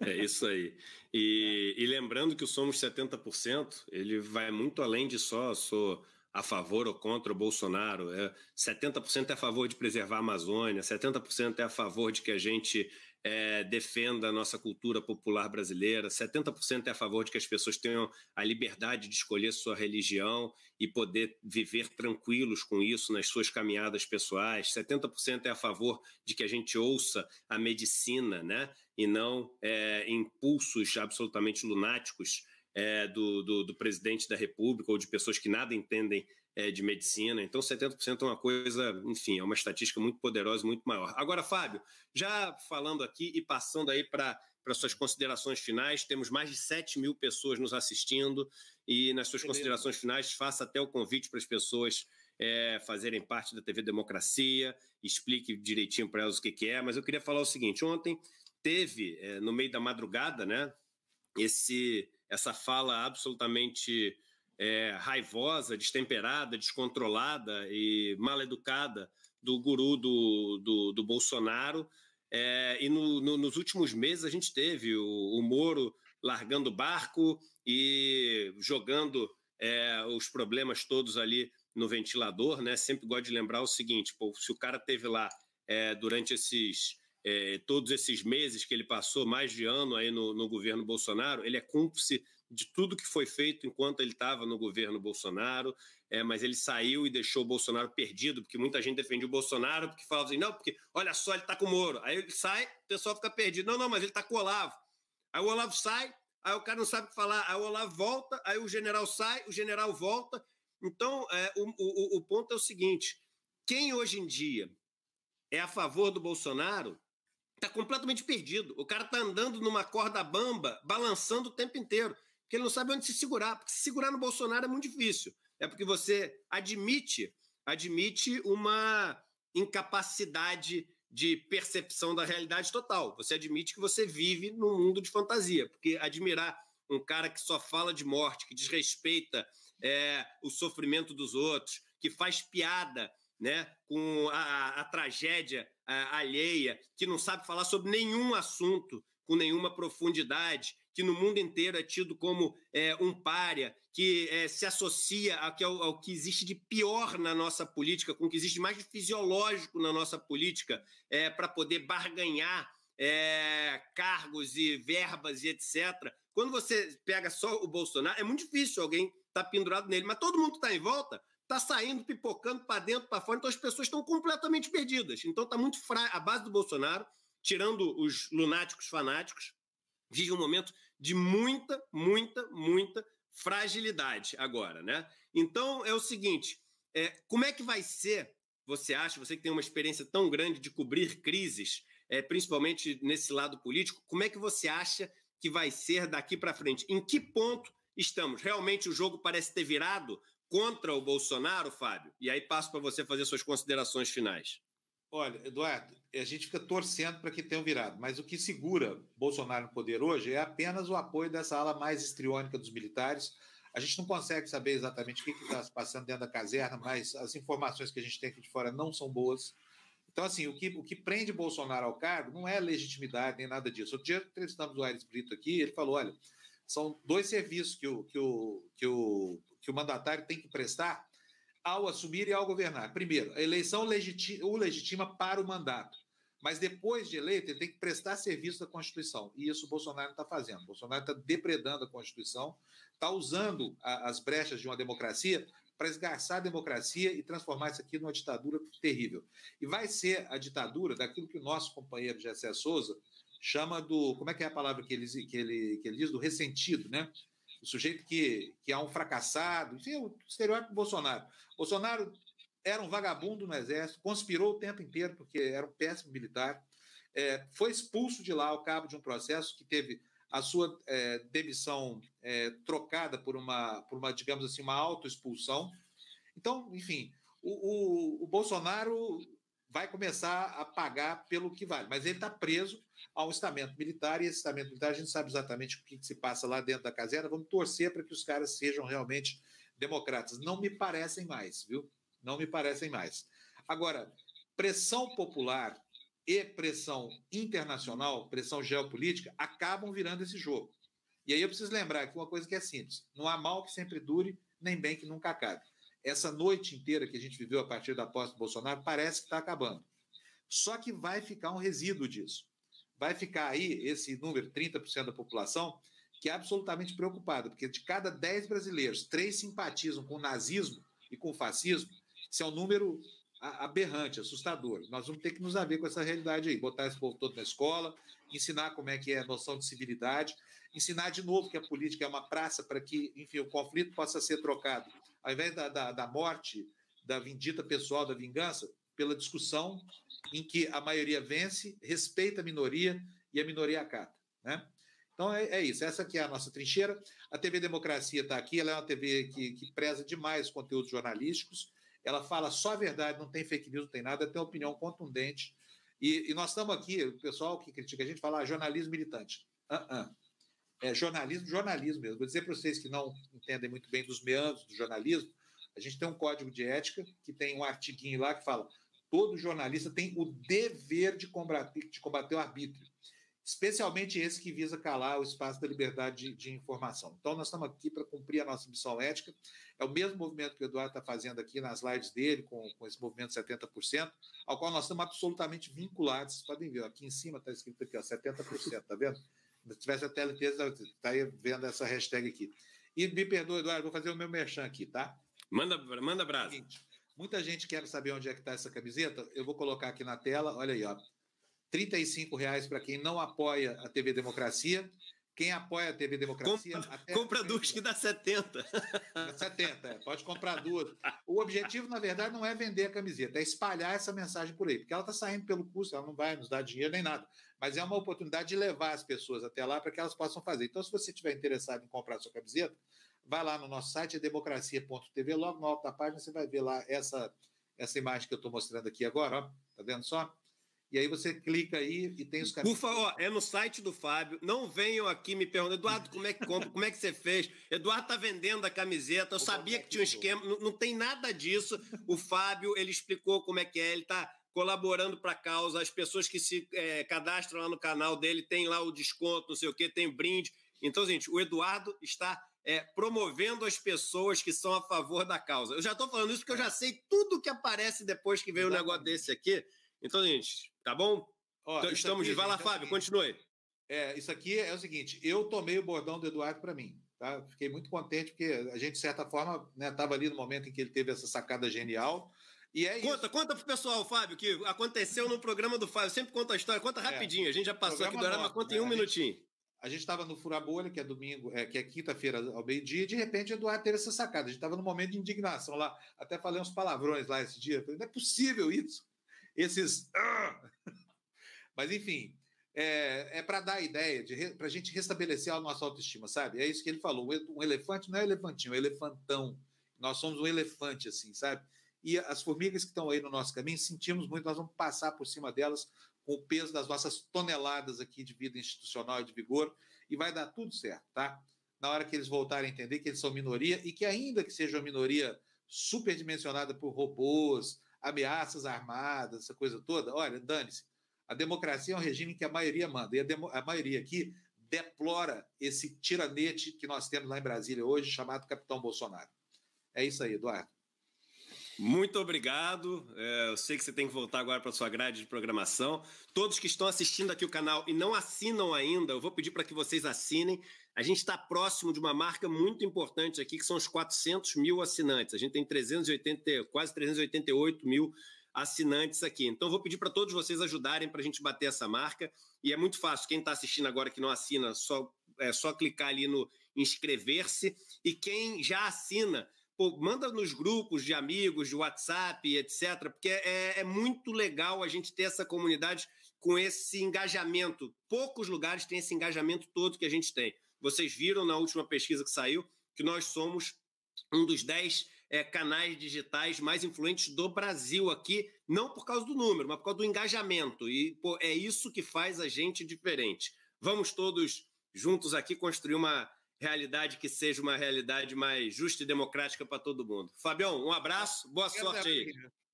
É isso aí. E, e, lembrando que o Somos 70%, ele vai muito além de só sou a favor ou contra o Bolsonaro. É, 70% é a favor de preservar a Amazônia, 70% é a favor de que a gente é, defenda a nossa cultura popular brasileira, 70% é a favor de que as pessoas tenham a liberdade de escolher sua religião e poder viver tranquilos com isso nas suas caminhadas pessoais, 70% é a favor de que a gente ouça a medicina, né? E não é, impulsos absolutamente lunáticos é, do, do, do presidente da República ou de pessoas que nada entendem é, de medicina. Então, 70% é uma coisa, enfim, é uma estatística muito poderosa, muito maior. Agora, Fábio, já falando aqui e passando aí para para suas considerações finais. Temos mais de 7 mil pessoas nos assistindo e, nas suas considerações finais, faça até o convite para as pessoas é, fazerem parte da TV Democracia, explique direitinho para elas o que, que, é. Mas eu queria falar o seguinte: ontem teve, é, no meio da madrugada, né, esse, essa fala absolutamente é, raivosa, destemperada, descontrolada e mal educada do guru do, do, do Bolsonaro. É, e no, no, nos últimos meses a gente teve o, o Moro largando o barco e jogando é, os problemas todos ali no ventilador, né? Sempre gosto de lembrar o seguinte: pô, se o cara teve lá é, durante esses é, todos esses meses que ele passou, mais de ano aí no, no governo Bolsonaro, ele é cúmplice de tudo que foi feito enquanto ele estava no governo Bolsonaro, é, mas ele saiu e deixou o Bolsonaro perdido, porque muita gente defendia o Bolsonaro, porque falava assim, não, porque olha só, ele está com o Moro. Aí ele sai, o pessoal fica perdido. Não, não, mas ele está com o Olavo. Aí o Olavo sai, aí o cara não sabe o que falar, aí o Olavo volta, aí o general sai, o general volta. Então, é, o, o, o ponto é o seguinte: quem hoje em dia é a favor do Bolsonaro está completamente perdido. O cara está andando numa corda bamba, balançando o tempo inteiro porque ele não sabe onde se segurar. Porque se segurar no Bolsonaro é muito difícil. É porque você admite, admite uma incapacidade de percepção da realidade total. Você admite que você vive num mundo de fantasia, porque admirar um cara que só fala de morte, que desrespeita é, o sofrimento dos outros, que faz piada né, com a, a tragédia a, alheia, que não sabe falar sobre nenhum assunto com nenhuma profundidade, que no mundo inteiro é tido como é, um pária, que é, se associa ao que, ao, que, existe de pior na nossa política, com o que existe mais de fisiológico na nossa política, é, para poder barganhar é, cargos e verbas e etc. Quando você pega só o Bolsonaro, é muito difícil alguém estar tá pendurado nele, mas todo mundo está em volta está saindo, pipocando para dentro, para fora, então as pessoas estão completamente perdidas. Então está muito frágil. A base do Bolsonaro, tirando os lunáticos fanáticos, vive um momento de muita, muita, muita fragilidade agora, né? Então é o seguinte: é, como é que vai ser? Você acha, você que tem uma experiência tão grande de cobrir crises, é, principalmente nesse lado político, como é que você acha que vai ser daqui para frente? Em que ponto estamos? Realmente o jogo parece ter virado contra o Bolsonaro, Fábio? E aí passo para você fazer suas considerações finais. Olha, Eduardo, a gente fica torcendo para que tenham virado, mas o que segura Bolsonaro no poder hoje é apenas o apoio dessa ala mais estriônica dos militares. A gente não consegue saber exatamente o que está se passando dentro da caserna, mas as informações que a gente tem aqui de fora não são boas. Então, assim, o que, o que prende Bolsonaro ao cargo não é legitimidade nem nada disso. Outro dia entrevistamos o Aires Brito aqui, ele falou: olha, são dois serviços que o, que o, que o, que o mandatário tem que prestar ao assumir e ao governar. Primeiro, a eleição legiti o legitima para o mandato. Mas depois de eleito, ele tem que prestar serviço à Constituição. E isso o Bolsonaro não está fazendo. O Bolsonaro está depredando a Constituição, está usando a, as brechas de uma democracia para esgarçar a democracia e transformar isso aqui numa ditadura terrível. E vai ser a ditadura daquilo que o nosso companheiro Jessé Souza chama do. Como é que é a palavra que ele, que ele, que ele diz? Do ressentido, né? O sujeito que, que é um fracassado, enfim, o estereótipo do Bolsonaro. Bolsonaro era um vagabundo no exército, conspirou o tempo inteiro porque era um péssimo militar, é, foi expulso de lá ao cabo de um processo que teve a sua é, demissão é, trocada por uma, por uma, digamos assim, uma autoexpulsão. Então, enfim, o, o, o Bolsonaro vai começar a pagar pelo que vale. Mas ele está preso a um estamento militar, e esse estamento militar a gente sabe exatamente o que, que se passa lá dentro da caserna. Vamos torcer para que os caras sejam realmente democratas. Não me parecem mais, viu? Não me parecem mais. Agora, pressão popular e pressão internacional, pressão geopolítica, acabam virando esse jogo. E aí eu preciso lembrar que uma coisa que é simples: não há mal que sempre dure, nem bem que nunca acabe essa noite inteira que a gente viveu a partir da posse do Bolsonaro parece que está acabando. Só que vai ficar um resíduo disso. vai ficar aí esse número, 30% da população, que é absolutamente preocupado, porque de cada 10 brasileiros, três simpatizam com o nazismo e com o fascismo. Isso é um número aberrante, assustador. Nós vamos ter que nos haver com essa realidade aí, botar esse povo todo na escola, ensinar como é que é a noção de civilidade, ensinar de novo que a política é uma praça para que, enfim, o conflito possa ser trocado, ao invés da, da, da morte, da vindita pessoal, da vingança, pela discussão em que a maioria vence, respeita a minoria e a minoria acata, né? Então é, é, isso, essa aqui é a nossa trincheira. A TV Democracia está aqui, ela é uma TV que, que preza demais os conteúdos jornalísticos, ela fala só a verdade, não tem fake news, não tem nada, tem opinião contundente. E, e nós estamos aqui, o pessoal que critica a gente fala ah, jornalismo militante. Uh -uh. É jornalismo, jornalismo mesmo. Vou dizer para vocês que não entendem muito bem dos meandros do jornalismo, a gente tem um código de ética que tem um artiguinho lá que fala todo jornalista tem o dever de combater, de combater o arbítrio especialmente esse que visa calar o espaço da liberdade de, de informação. Então, nós estamos aqui para cumprir a nossa missão ética. É o mesmo movimento que o Eduardo está fazendo aqui nas lives dele, com, com esse movimento 70%, ao qual nós estamos absolutamente vinculados. Podem ver, aqui em cima está escrito aqui, ó, 70%, está vendo? Se tivesse a tela inteira, está vendo essa hashtag aqui. E me perdoe, Eduardo, vou fazer o meu merchan aqui, tá? Manda, manda brasa. Muita gente quer saber onde é que está essa camiseta. Eu vou colocar aqui na tela, olha aí, ó. 35 reais para quem não apoia a TV Democracia. Quem apoia a TV Democracia. Compra, compra duas que dá 70. 70, é, pode comprar duas. O objetivo, na verdade, não é vender a camiseta, é espalhar essa mensagem por aí, porque ela está saindo pelo custo, ela não vai nos dar dinheiro nem nada. Mas é uma oportunidade de levar as pessoas até lá para que elas possam fazer. Então, se você estiver interessado em comprar sua camiseta, vai lá no nosso site, é democracia.tv, logo na alta página você vai ver lá essa, essa imagem que eu estou mostrando aqui agora, ó. Tá vendo só? E aí você clica aí e tem os caminhos. Por favor, é no site do Fábio. Não venham aqui me perguntar, Eduardo, como é que compra? Como é que você fez? Eduardo tá vendendo a camiseta. Eu Vou sabia que tinha um esquema. Não, não, tem nada disso. O Fábio, ele explicou como é que é. Ele tá colaborando para a causa. As pessoas que se é, cadastram lá no canal dele tem lá o desconto, não sei o quê, tem brinde. Então, gente, o Eduardo está é, promovendo as pessoas que são a favor da causa. Eu já estou falando isso porque eu já sei tudo que aparece depois que veio um negócio desse aqui. Então, gente, tá bom? Ó, então, estamos aqui, de. Vai lá, é Fábio, continue. É, isso aqui é o seguinte: eu tomei o bordão do Eduardo para mim. Tá? Fiquei muito contente, porque a gente, de certa forma, estava né, ali no momento em que ele teve essa sacada genial. E é conta, isso. conta pro pessoal, Fábio, que aconteceu no programa do Fábio. Sempre conta a história, conta é. rapidinho. A gente já passou aqui do horário, mas conta em um né? minutinho. A gente estava no Furabolha, que é domingo, é, que é quinta-feira ao meio-dia, e de repente o Eduardo teve essa sacada. A gente estava num momento de indignação lá. Até falei uns palavrões lá esse dia. Falei, não é possível isso esses. [LAUGHS] Mas, enfim, é, é para dar a ideia, para a gente restabelecer a nossa autoestima, sabe? É isso que ele falou. Um elefante não é elefantinho, é elefantão. Nós somos um elefante, assim, sabe? E as formigas que estão aí no nosso caminho, sentimos muito, nós vamos passar por cima delas com o peso das nossas toneladas aqui de vida institucional e de vigor, e vai dar tudo certo, tá? Na hora que eles voltarem a entender que eles são minoria e que, ainda que seja uma minoria superdimensionada por robôs, ameaças armadas, essa coisa toda. Olha, dane-se. A democracia é um regime que a maioria manda. E a, a maioria aqui deplora esse tiranete que nós temos lá em Brasília hoje, chamado Capitão Bolsonaro. É isso aí, Eduardo. Muito obrigado. É, eu sei que você tem que voltar agora para sua grade de programação. Todos que estão assistindo aqui o canal e não assinam ainda, eu vou pedir para que vocês assinem. A gente está próximo de uma marca muito importante aqui, que são os 400 mil assinantes. A gente tem 380, quase 388 mil assinantes aqui. Então, vou pedir para todos vocês ajudarem para a gente bater essa marca. E é muito fácil. Quem está assistindo agora que não assina, só, é só clicar ali no inscrever-se. E quem já assina, pô, manda nos grupos de amigos, de WhatsApp, etc. Porque é, é muito legal a gente ter essa comunidade com esse engajamento. Poucos lugares têm esse engajamento todo que a gente tem. Vocês viram na última pesquisa que saiu que nós somos um dos dez é, canais digitais mais influentes do Brasil aqui, não por causa do número, mas por causa do engajamento. E pô, é isso que faz a gente diferente. Vamos todos juntos aqui construir uma realidade que seja uma realidade mais justa e democrática para todo mundo. Fabião, um abraço, boa sorte aí.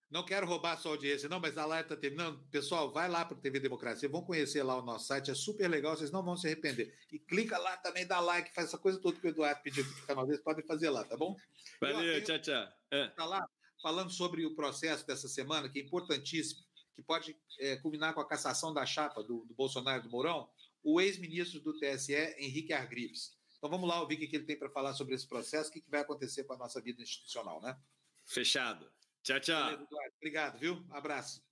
Não quero roubar a sua audiência, não, mas a live está terminando. Pessoal, vai lá para o TV Democracia, vão conhecer lá o nosso site, é super legal, vocês não vão se arrepender. E clica lá também, dá like, faz essa coisa toda que o Eduardo pediu para o canal deles, podem fazer lá, tá bom? Valeu, tchau, tchau. Está é. lá falando sobre o processo dessa semana, que é importantíssimo, que pode é, culminar com a cassação da chapa do, do Bolsonaro e do Mourão? O ex-ministro do TSE, Henrique Argrives. Então vamos lá ouvir o que ele tem para falar sobre esse processo, o que vai acontecer com a nossa vida institucional, né? Fechado. Tchau, tchau. Obrigado, viu? Abraço.